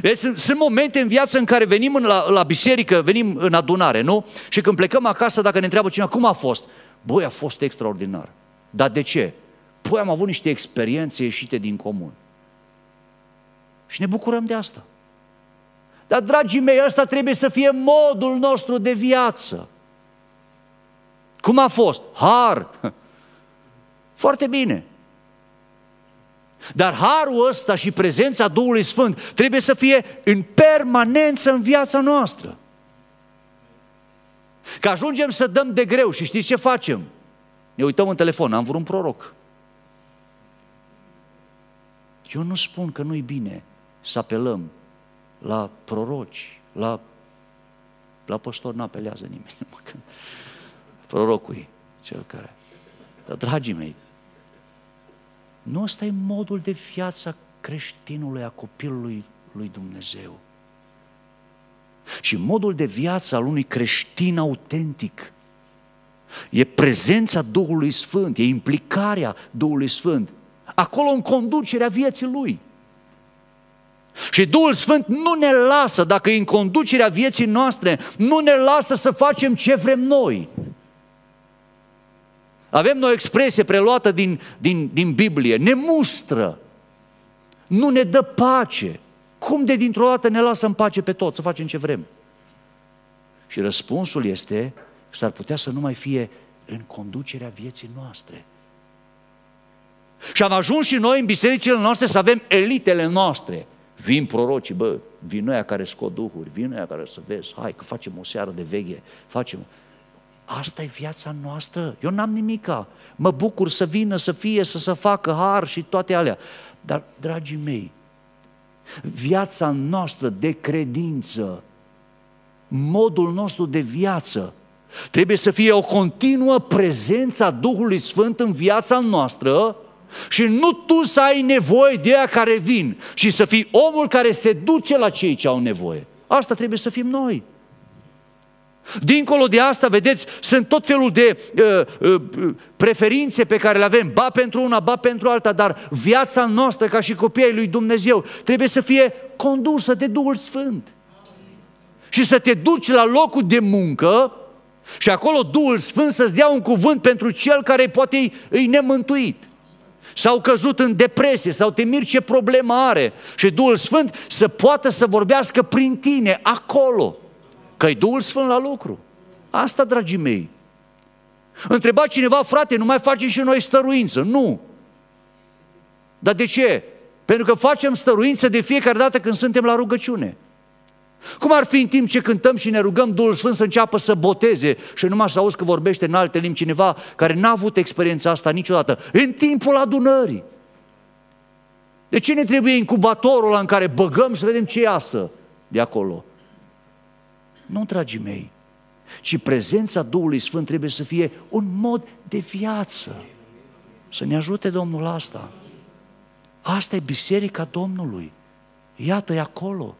Deci, sunt, sunt momente în viață în care venim în la, la biserică, venim în adunare, nu? Și când plecăm acasă, dacă ne întreabă cineva, cum a fost? Băi, a fost extraordinar. Dar de ce? Păi am avut niște experiențe ieșite din comun. Și ne bucurăm de asta. Dar, dragii mei, ăsta trebuie să fie modul nostru de viață. Cum a fost? Har. (laughs) Foarte bine. Dar harul ăsta și prezența Duhului Sfânt trebuie să fie în permanență în viața noastră. Că ajungem să dăm de greu și știți ce facem? Ne uităm în telefon, am vrut un proroc. Eu nu spun că nu-i bine să apelăm la proroci, la, la păstor nu apelează nimeni. (laughs) Prorocul e cel care... Dar, dragii mei, nu ăsta e modul de viață creștinului, a copilului lui Dumnezeu. Și modul de viață al unui creștin autentic e prezența Duhului Sfânt, e implicarea Duhului Sfânt, acolo în conducerea vieții Lui. Și Duhul Sfânt nu ne lasă, dacă e în conducerea vieții noastre, nu ne lasă să facem ce vrem noi. Avem noi o expresie preluată din, din, din Biblie, ne mustră, nu ne dă pace. Cum de dintr-o dată ne lasă în pace pe toți să facem ce vrem? Și răspunsul este că s-ar putea să nu mai fie în conducerea vieții noastre. Și am ajuns și noi în bisericile noastre să avem elitele noastre. Vin prorocii, bă, vin noi care scot duhuri, vin noi care să vezi, hai că facem o seară de veche, facem... Asta e viața noastră. Eu n-am nimica. Mă bucur să vină, să fie, să se facă har și toate alea. Dar, dragii mei, viața noastră de credință, modul nostru de viață, trebuie să fie o continuă prezență a Duhului Sfânt în viața noastră și nu tu să ai nevoie de ea care vin și să fii omul care se duce la cei ce au nevoie. Asta trebuie să fim noi. Dincolo de asta, vedeți, sunt tot felul de uh, uh, preferințe pe care le avem, ba pentru una, ba pentru alta, dar viața noastră, ca și copiii lui Dumnezeu, trebuie să fie condusă de Duhul Sfânt. Și să te duci la locul de muncă și acolo Duhul Sfânt să-ți dea un cuvânt pentru cel care poate îi nemântuit. Sau căzut în depresie, sau te miri ce problemă are. Și Duhul Sfânt să poată să vorbească prin tine acolo, că e Duhul Sfânt la lucru. Asta, dragii mei. Întreba cineva, frate, nu mai facem și noi stăruință? Nu. Dar de ce? Pentru că facem stăruință de fiecare dată când suntem la rugăciune. Cum ar fi în timp ce cântăm și ne rugăm Duhul Sfânt să înceapă să boteze și numai să auzi că vorbește în alte limbi cineva care n-a avut experiența asta niciodată, în timpul adunării. De ce ne trebuie incubatorul ăla în care băgăm să vedem ce iasă de acolo? Nu, dragii mei, ci prezența Duhului Sfânt trebuie să fie un mod de viață. Să ne ajute Domnul asta. Asta e biserica Domnului. Iată-i acolo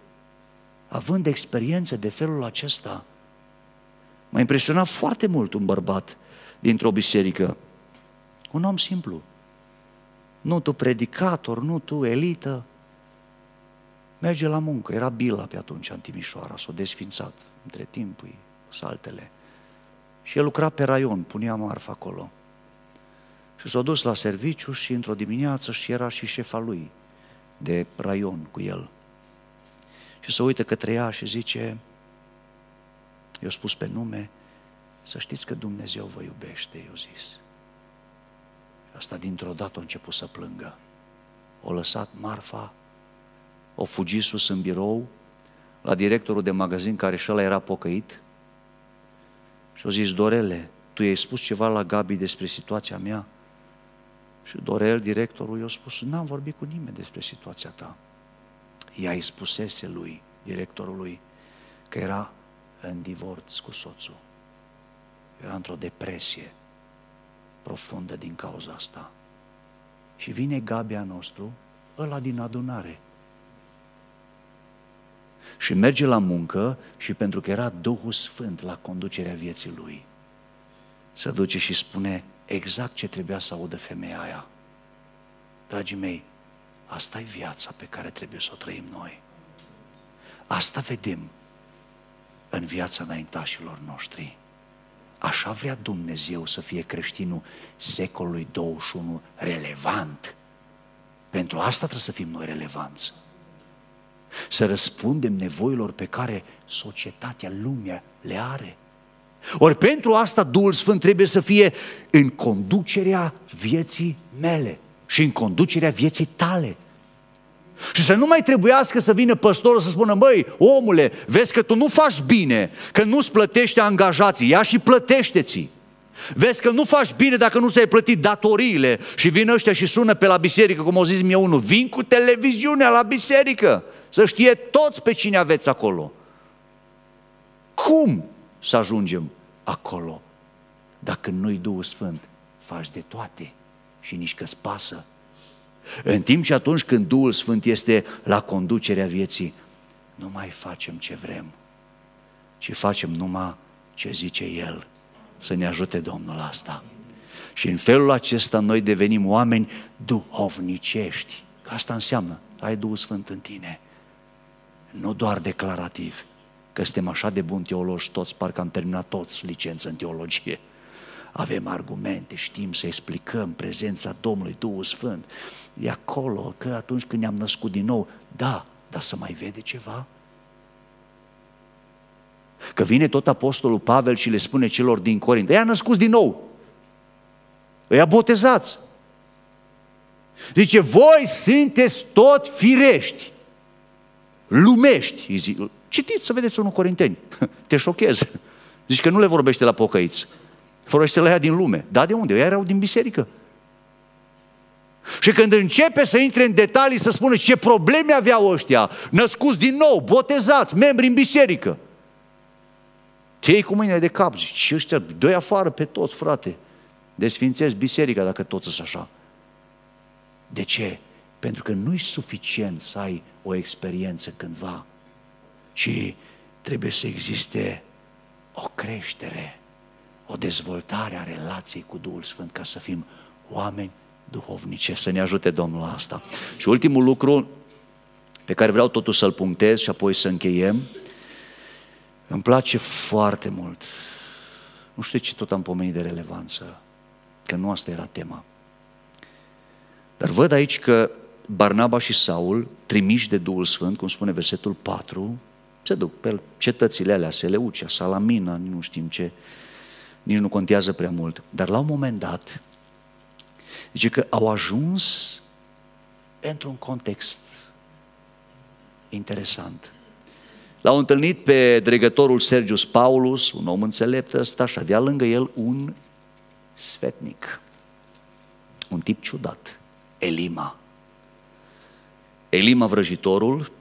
având experiențe de felul acesta. M-a impresionat foarte mult un bărbat dintr-o biserică, un om simplu. Nu tu predicator, nu tu elită. Merge la muncă, era Bila pe atunci în Timișoara, s-a desfințat între timpul saltele. Și el lucra pe raion, punea marfa acolo. Și s-a dus la serviciu și într-o dimineață și era și șefa lui de raion cu el și se uită către ea și zice, eu spus pe nume, să știți că Dumnezeu vă iubește, eu zis. Și asta dintr-o dată a început să plângă. O lăsat marfa, o fugit sus în birou, la directorul de magazin care și ăla era pocăit și o zis, Dorele, tu i-ai spus ceva la Gabi despre situația mea? Și Dorel, directorul, i-a spus, n-am vorbit cu nimeni despre situația ta ea îi spusese lui, directorului, că era în divorț cu soțul. Era într-o depresie profundă din cauza asta. Și vine Gabia nostru, ăla din adunare. Și merge la muncă și pentru că era Duhul Sfânt la conducerea vieții lui, se duce și spune exact ce trebuia să audă femeia aia. Dragii mei, Asta e viața pe care trebuie să o trăim noi. Asta vedem în viața înaintașilor noștri. Așa vrea Dumnezeu să fie creștinul secolului 21 relevant. Pentru asta trebuie să fim noi relevanți. Să răspundem nevoilor pe care societatea, lumea le are. Ori pentru asta Duhul Sfânt trebuie să fie în conducerea vieții mele și în conducerea vieții tale. Și să nu mai trebuiască să vină păstorul să spună, măi, omule, vezi că tu nu faci bine, că nu-ți plătește angajații, ia și plătește-ți. Vezi că nu faci bine dacă nu ți-ai plătit datoriile și vin ăștia și sună pe la biserică, cum au zis mie unul, vin cu televiziunea la biserică, să știe toți pe cine aveți acolo. Cum să ajungem acolo dacă nu-i Duhul Sfânt? Faci de toate și nici că-ți pasă în timp ce atunci când Duhul Sfânt este la conducerea vieții, nu mai facem ce vrem, ci facem numai ce zice El. Să ne ajute Domnul asta. Și în felul acesta noi devenim oameni duhovnicești. Că asta înseamnă, ai Duhul Sfânt în tine. Nu doar declarativ, că suntem așa de buni teologi toți, parcă am terminat toți licență în teologie avem argumente, știm să explicăm prezența Domnului, Duhul Sfânt. E acolo că atunci când ne-am născut din nou, da, dar să mai vede ceva? Că vine tot apostolul Pavel și le spune celor din Corint, i-a născut din nou, îi-a botezați. Zice, voi sunteți tot firești, lumești. Zic, citiți să vedeți unul Corinteni, (laughs) te șochez. Zici că nu le vorbește la pocăiți, Folosește la ea din lume. Da, de unde? Ea erau din biserică. Și când începe să intre în detalii, să spună ce probleme aveau ăștia, născuți din nou, botezați, membri în biserică. Te iei cu mâinile de cap, zici, și ăștia, doi afară pe toți, frate. Desfințezi biserica dacă toți sunt așa. De ce? Pentru că nu e suficient să ai o experiență cândva, ci trebuie să existe o creștere, o dezvoltare a relației cu Duhul Sfânt ca să fim oameni duhovnice. Să ne ajute Domnul la asta. Și ultimul lucru pe care vreau totuși să-l punctez și apoi să încheiem, îmi place foarte mult. Nu știu ce tot am pomenit de relevanță, că nu asta era tema. Dar văd aici că Barnaba și Saul, trimiși de Duhul Sfânt, cum spune versetul 4, se duc pe cetățile alea, Seleucia, Salamina, nu știm ce, nici nu contează prea mult. Dar la un moment dat, zice că au ajuns într-un context interesant. L-au întâlnit pe dregătorul Sergius Paulus, un om înțelept ăsta, și avea lângă el un sfetnic, un tip ciudat, Elima. Elima vrăjitorul,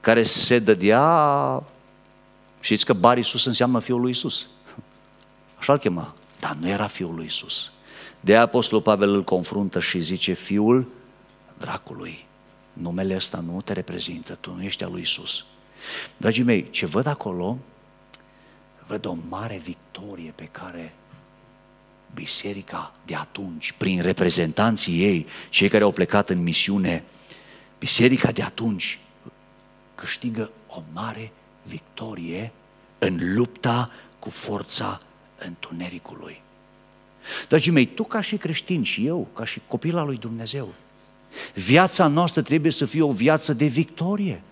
care se dădea, știți că Barisus înseamnă fiul lui Isus. Așa-l chema, dar nu era fiul lui Isus. De Apostolul Pavel îl confruntă și zice, fiul dracului numele ăsta nu te reprezintă, tu nu ești al lui Isus. Dragii mei, ce văd acolo, văd o mare victorie pe care biserica de atunci, prin reprezentanții ei, cei care au plecat în misiune, biserica de atunci câștigă o mare victorie în lupta cu forța întunericului. Dragii mei, tu ca și creștin și eu, ca și copil al lui Dumnezeu, Viața noastră trebuie să fie o viață de victorie,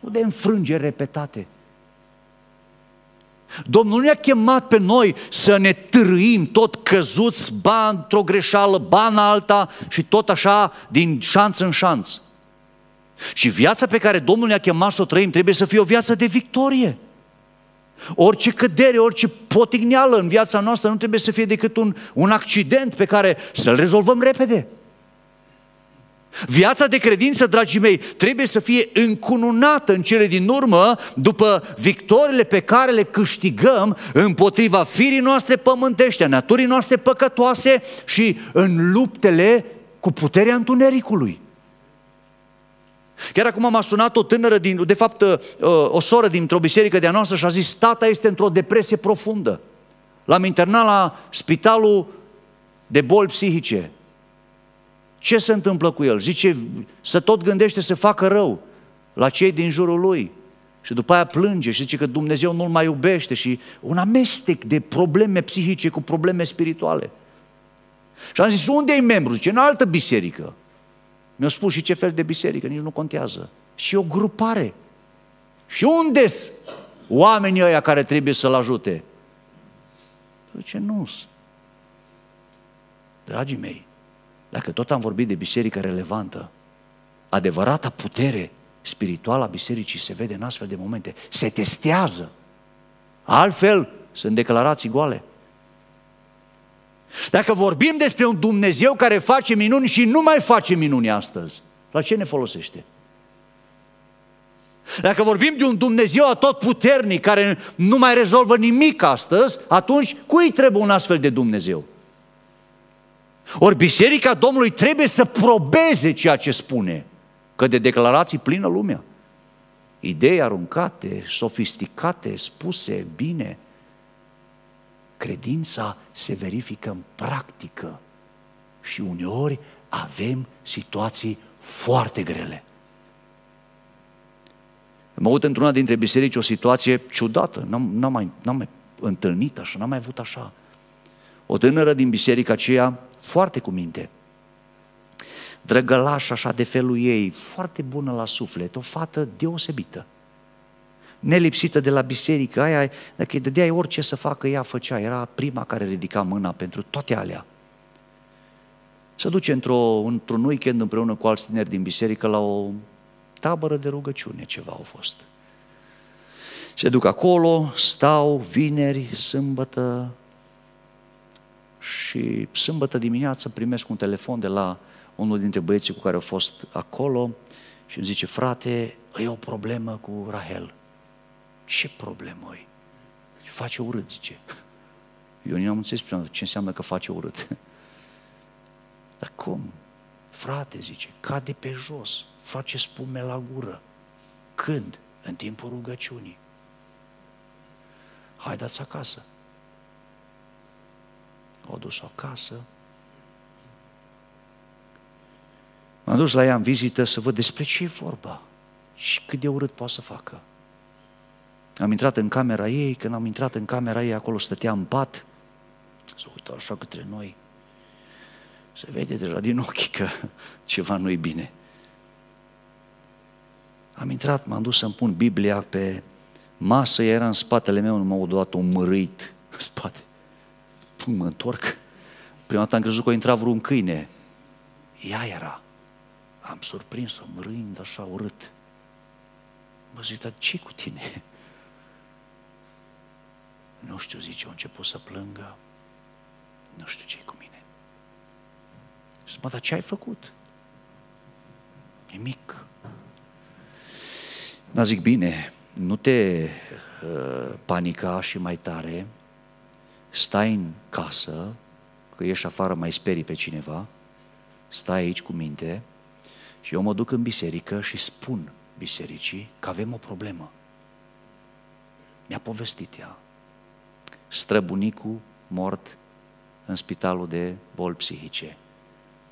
nu de înfrângeri repetate. Domnul ne-a chemat pe noi să ne târâim tot căzuți, ba într-o greșeală, ba în alta și tot așa din șanț în șanț. Și viața pe care Domnul ne-a chemat să o trăim trebuie să fie o viață de victorie. Orice cădere, orice potigneală în viața noastră nu trebuie să fie decât un, un accident pe care să-l rezolvăm repede. Viața de credință, dragii mei, trebuie să fie încununată în cele din urmă după victorile pe care le câștigăm împotriva firii noastre pământești, a naturii noastre păcătoase și în luptele cu puterea întunericului. Chiar acum m-a sunat o tânără, din, de fapt uh, o soră dintr-o biserică de-a noastră și a zis, tata este într-o depresie profundă. L-am internat la spitalul de boli psihice. Ce se întâmplă cu el? Zice, să tot gândește să facă rău la cei din jurul lui. Și după aia plânge și zice că Dumnezeu nu-l mai iubește și un amestec de probleme psihice cu probleme spirituale. Și am zis, unde e membru? Zice, în altă biserică. Mi-au spus și ce fel de biserică, nici nu contează. Și o grupare. Și unde oamenii ăia care trebuie să-l ajute? Zice, nu Dragii mei, dacă tot am vorbit de biserică relevantă, adevărata putere spirituală a bisericii se vede în astfel de momente. Se testează. Altfel, sunt declarații goale. Dacă vorbim despre un Dumnezeu care face minuni și nu mai face minuni astăzi, la ce ne folosește? Dacă vorbim de un Dumnezeu atot puternic care nu mai rezolvă nimic astăzi, atunci cui trebuie un astfel de Dumnezeu? Ori Biserica Domnului trebuie să probeze ceea ce spune, că de declarații plină lumea. Idei aruncate, sofisticate, spuse bine. Credința se verifică în practică și uneori avem situații foarte grele. Am avut într-una dintre biserici o situație ciudată, n-am, n-am, mai, n-am mai întâlnit așa, n-am mai avut așa. O tânără din biserica aceea foarte cu minte. Drăgălaș așa de felul ei, foarte bună la suflet, o fată deosebită. Nelipsită de la biserică, aia, dacă îi dădeai orice să facă, ea făcea, era prima care ridica mâna pentru toate alea. Se duce într-o, într-un weekend împreună cu alți tineri din biserică la o tabără de rugăciune, ceva au fost. Se duc acolo, stau vineri, sâmbătă, și sâmbătă dimineață primesc un telefon de la unul dintre băieții cu care au fost acolo și îmi zice, frate, e o problemă cu Rahel. Ce problemă e? Face urât, zice. Eu nu am înțeles prima ce înseamnă că face urât. Dar cum? Frate, zice, cade pe jos, face spume la gură. Când? În timpul rugăciunii. haideți acasă. O dus acasă. M-am dus la ea în vizită să văd despre ce e vorba și cât de urât poate să facă. Am intrat în camera ei, când am intrat în camera ei, acolo stătea în pat, să uită așa către noi. Se vede deja din ochi că (laughs) ceva nu-i bine. Am intrat, m-am dus să-mi pun Biblia pe masă, era în spatele meu, numai odată un mărit în spate. Pum, mă întorc. Prima dată am crezut că a intrat vreun câine. Ea era. Am surprins-o, mărâind așa urât. Mă zic, dar ce cu tine? Nu știu, zice, a început să plângă. Nu știu ce cu mine. Și mă, dar ce ai făcut? Nimic. Dar zic, bine, nu te uh, panica și mai tare, stai în casă, că ieși afară, mai sperii pe cineva, stai aici cu minte și eu mă duc în biserică și spun bisericii că avem o problemă. Mi-a povestit ea. Străbunicul mort în spitalul de boli psihice.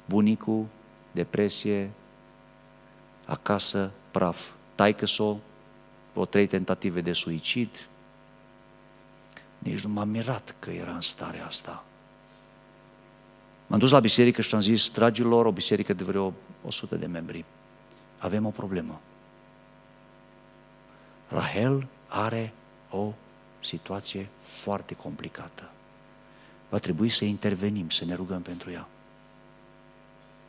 Bunicul, depresie, acasă, praf. taică o o trei tentative de suicid. Nici nu m-am mirat că era în starea asta. M-am dus la biserică și am zis, dragilor, o biserică de vreo 100 de membri, avem o problemă. Rahel are o situație foarte complicată. Va trebui să intervenim, să ne rugăm pentru ea.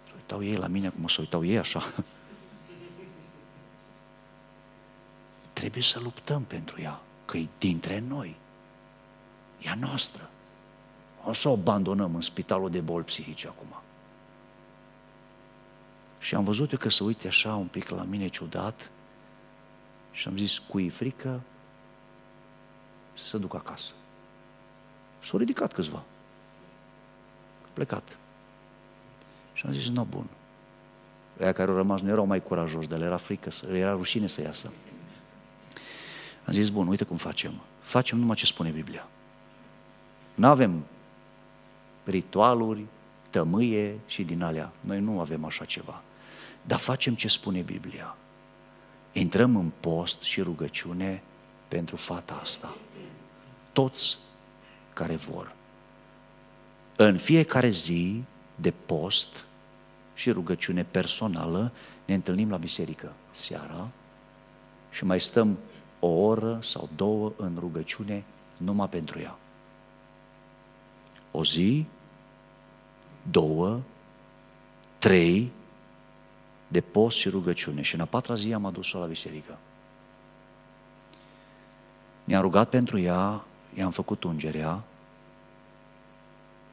Se uitau ei la mine cum o să uitau ei așa. (laughs) Trebuie să luptăm pentru ea, că e dintre noi. E a noastră. O să o abandonăm în spitalul de boli psihice acum. Și am văzut eu că se uite așa un pic la mine ciudat și am zis, cui frică, să se ducă acasă. S-au ridicat câțiva. Plecat. Și am zis, nu, bun. Aia care au rămas nu erau mai curajoși, dar le era frică, le era rușine să iasă. Am zis, bun, uite cum facem. Facem numai ce spune Biblia. Nu avem ritualuri, tămâie și din alea. Noi nu avem așa ceva. Dar facem ce spune Biblia. Intrăm în post și rugăciune pentru fata asta. Toți care vor. În fiecare zi de post și rugăciune personală ne întâlnim la biserică seara și mai stăm o oră sau două în rugăciune numai pentru ea. O zi, două, trei de post și rugăciune și în a patra zi am adus-o la biserică. Ne-am rugat pentru ea, i-am făcut ungerea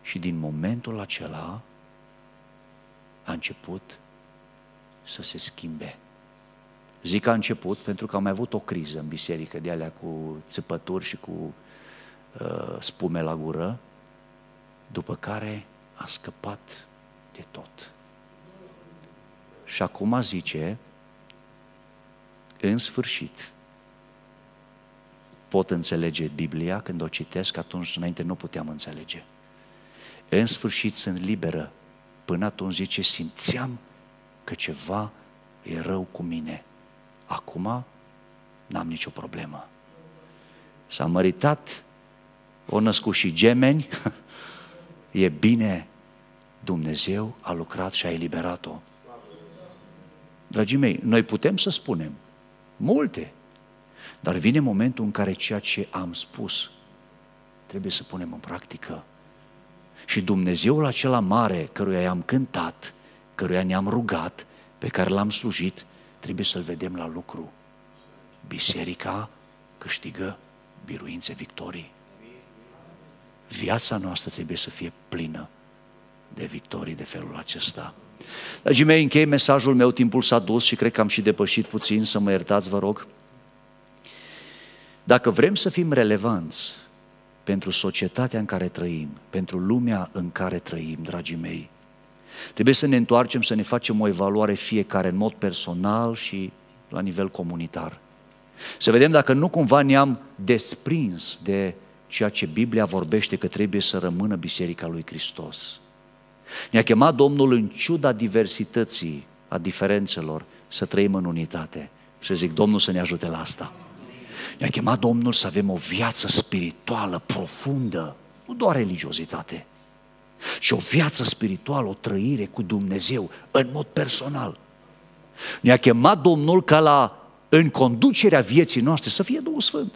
și din momentul acela a început să se schimbe. Zic a început pentru că am mai avut o criză în biserică de alea cu țăpături și cu uh, spume la gură, după care a scăpat de tot. Și acum zice, în sfârșit, pot înțelege Biblia când o citesc, atunci înainte nu puteam înțelege. În sfârșit sunt liberă. Până atunci zice, simțeam că ceva e rău cu mine. Acum n-am nicio problemă. S-a măritat, o născut și gemeni, (laughs) e bine, Dumnezeu a lucrat și a eliberat-o. Dragii mei, noi putem să spunem multe, dar vine momentul în care ceea ce am spus trebuie să punem în practică. Și Dumnezeul acela mare, căruia i-am cântat, căruia ne-am rugat, pe care l-am slujit, trebuie să-l vedem la lucru. Biserica câștigă biruințe victorii. Viața noastră trebuie să fie plină de victorii de felul acesta. Dragii mei, închei mesajul meu, timpul s-a dus și cred că am și depășit puțin, să mă iertați, vă rog. Dacă vrem să fim relevanți pentru societatea în care trăim, pentru lumea în care trăim, dragii mei, trebuie să ne întoarcem, să ne facem o evaluare fiecare în mod personal și la nivel comunitar. Să vedem dacă nu cumva ne-am desprins de ceea ce Biblia vorbește că trebuie să rămână Biserica lui Hristos. Ne-a chemat Domnul în ciuda diversității, a diferențelor, să trăim în unitate. Și zic, Domnul să ne ajute la asta. Ne-a chemat Domnul să avem o viață spirituală profundă, nu doar religiozitate, ci o viață spirituală, o trăire cu Dumnezeu, în mod personal. Ne-a chemat Domnul ca la în conducerea vieții noastre să fie Duhul Sfânt.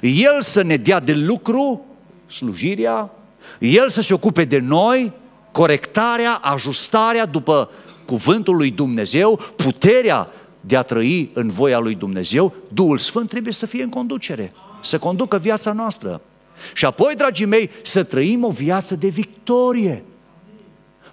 El să ne dea de lucru slujirea, El să se ocupe de noi, corectarea, ajustarea după cuvântul lui Dumnezeu, puterea de a trăi în voia lui Dumnezeu, Duhul Sfânt trebuie să fie în conducere, să conducă viața noastră. Și apoi, dragii mei, să trăim o viață de victorie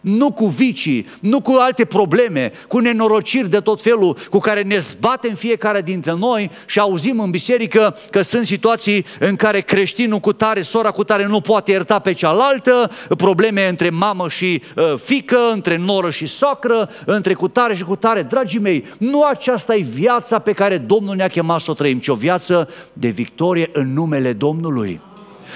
nu cu vicii, nu cu alte probleme, cu nenorociri de tot felul cu care ne zbatem fiecare dintre noi și auzim în biserică că sunt situații în care creștinul cu tare, sora cu tare nu poate ierta pe cealaltă, probleme între mamă și uh, fică, între noră și socră, între cu tare și cu tare. Dragii mei, nu aceasta e viața pe care Domnul ne-a chemat să o trăim, ci o viață de victorie în numele Domnului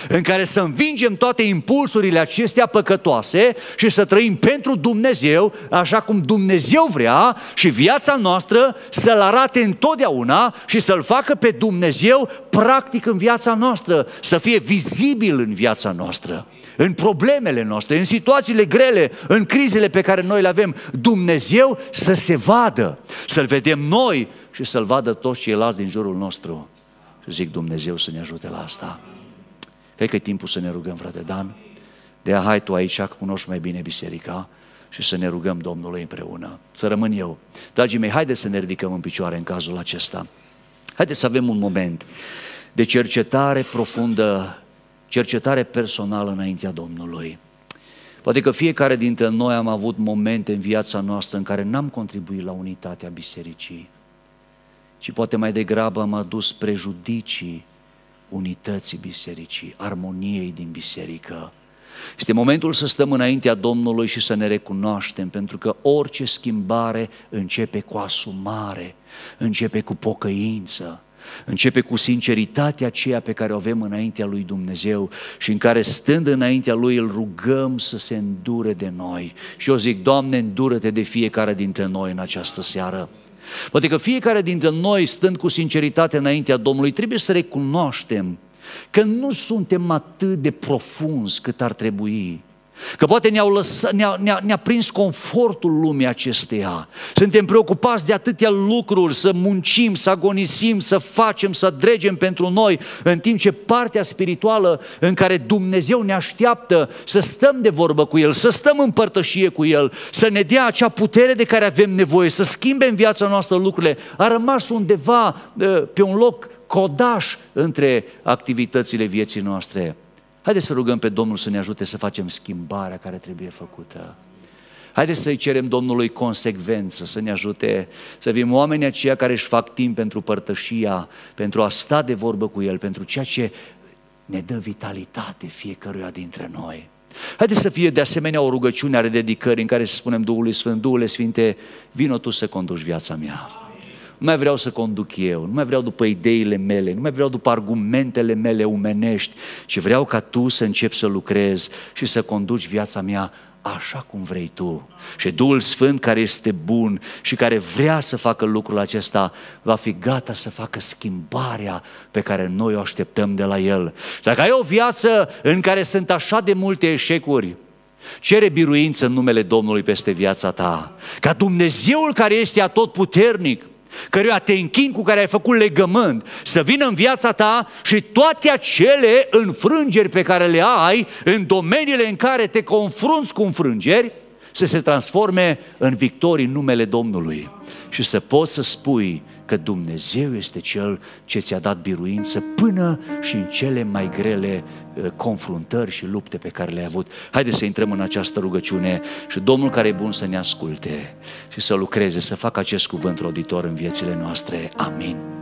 în care să învingem toate impulsurile acestea păcătoase și să trăim pentru Dumnezeu așa cum Dumnezeu vrea și viața noastră să-L arate întotdeauna și să-L facă pe Dumnezeu practic în viața noastră, să fie vizibil în viața noastră în problemele noastre, în situațiile grele, în crizele pe care noi le avem, Dumnezeu să se vadă, să-L vedem noi și să-L vadă toți ceilalți din jurul nostru. Și zic Dumnezeu să ne ajute la asta. Cred că e timpul să ne rugăm, frate Dan. De a hai tu aici, că cunoști mai bine biserica și să ne rugăm Domnului împreună. Să rămân eu. Dragii mei, haideți să ne ridicăm în picioare în cazul acesta. Haideți să avem un moment de cercetare profundă, cercetare personală înaintea Domnului. Poate că fiecare dintre noi am avut momente în viața noastră în care n-am contribuit la unitatea bisericii, ci poate mai degrabă am adus prejudicii unității bisericii, armoniei din biserică. Este momentul să stăm înaintea Domnului și să ne recunoaștem, pentru că orice schimbare începe cu asumare, începe cu pocăință, începe cu sinceritatea aceea pe care o avem înaintea lui Dumnezeu și în care stând înaintea lui îl rugăm să se îndure de noi. Și eu zic, Doamne, îndură-te de fiecare dintre noi în această seară. Poate că fiecare dintre noi, stând cu sinceritate înaintea Domnului, trebuie să recunoaștem că nu suntem atât de profunzi cât ar trebui. Că poate ne-au lăsat, ne-a, ne-a, ne-a prins confortul lumii acesteia. Suntem preocupați de atâtea lucruri, să muncim, să agonisim, să facem, să dregem pentru noi, în timp ce partea spirituală în care Dumnezeu ne așteaptă să stăm de vorbă cu El, să stăm în părtășie cu El, să ne dea acea putere de care avem nevoie, să schimbe în viața noastră lucrurile, a rămas undeva ă, pe un loc codaș între activitățile vieții noastre. Haideți să rugăm pe Domnul să ne ajute să facem schimbarea care trebuie făcută. Haideți să-i cerem Domnului consecvență, să ne ajute să fim oamenii aceia care își fac timp pentru părtășia, pentru a sta de vorbă cu El, pentru ceea ce ne dă vitalitate fiecăruia dintre noi. Haideți să fie de asemenea o rugăciune a rededicării în care să spunem Duhului Sfânt, Duhule Sfinte, vino Tu să conduci viața mea nu mai vreau să conduc eu, nu mai vreau după ideile mele, nu mai vreau după argumentele mele umenești, ci vreau ca tu să începi să lucrezi și să conduci viața mea așa cum vrei tu. Și Duhul Sfânt care este bun și care vrea să facă lucrul acesta, va fi gata să facă schimbarea pe care noi o așteptăm de la El. Și dacă ai o viață în care sunt așa de multe eșecuri, Cere biruință în numele Domnului peste viața ta. Ca Dumnezeul care este atotputernic, căruia te închin, cu care ai făcut legământ, să vină în viața ta și toate acele înfrângeri pe care le ai în domeniile în care te confrunți cu înfrângeri, să se transforme în victorii în numele Domnului. Și să poți să spui că Dumnezeu este Cel ce ți-a dat biruință până și în cele mai grele uh, confruntări și lupte pe care le-ai avut. Haideți să intrăm în această rugăciune și Domnul care e bun să ne asculte și să lucreze, să facă acest cuvânt roditor în viețile noastre. Amin.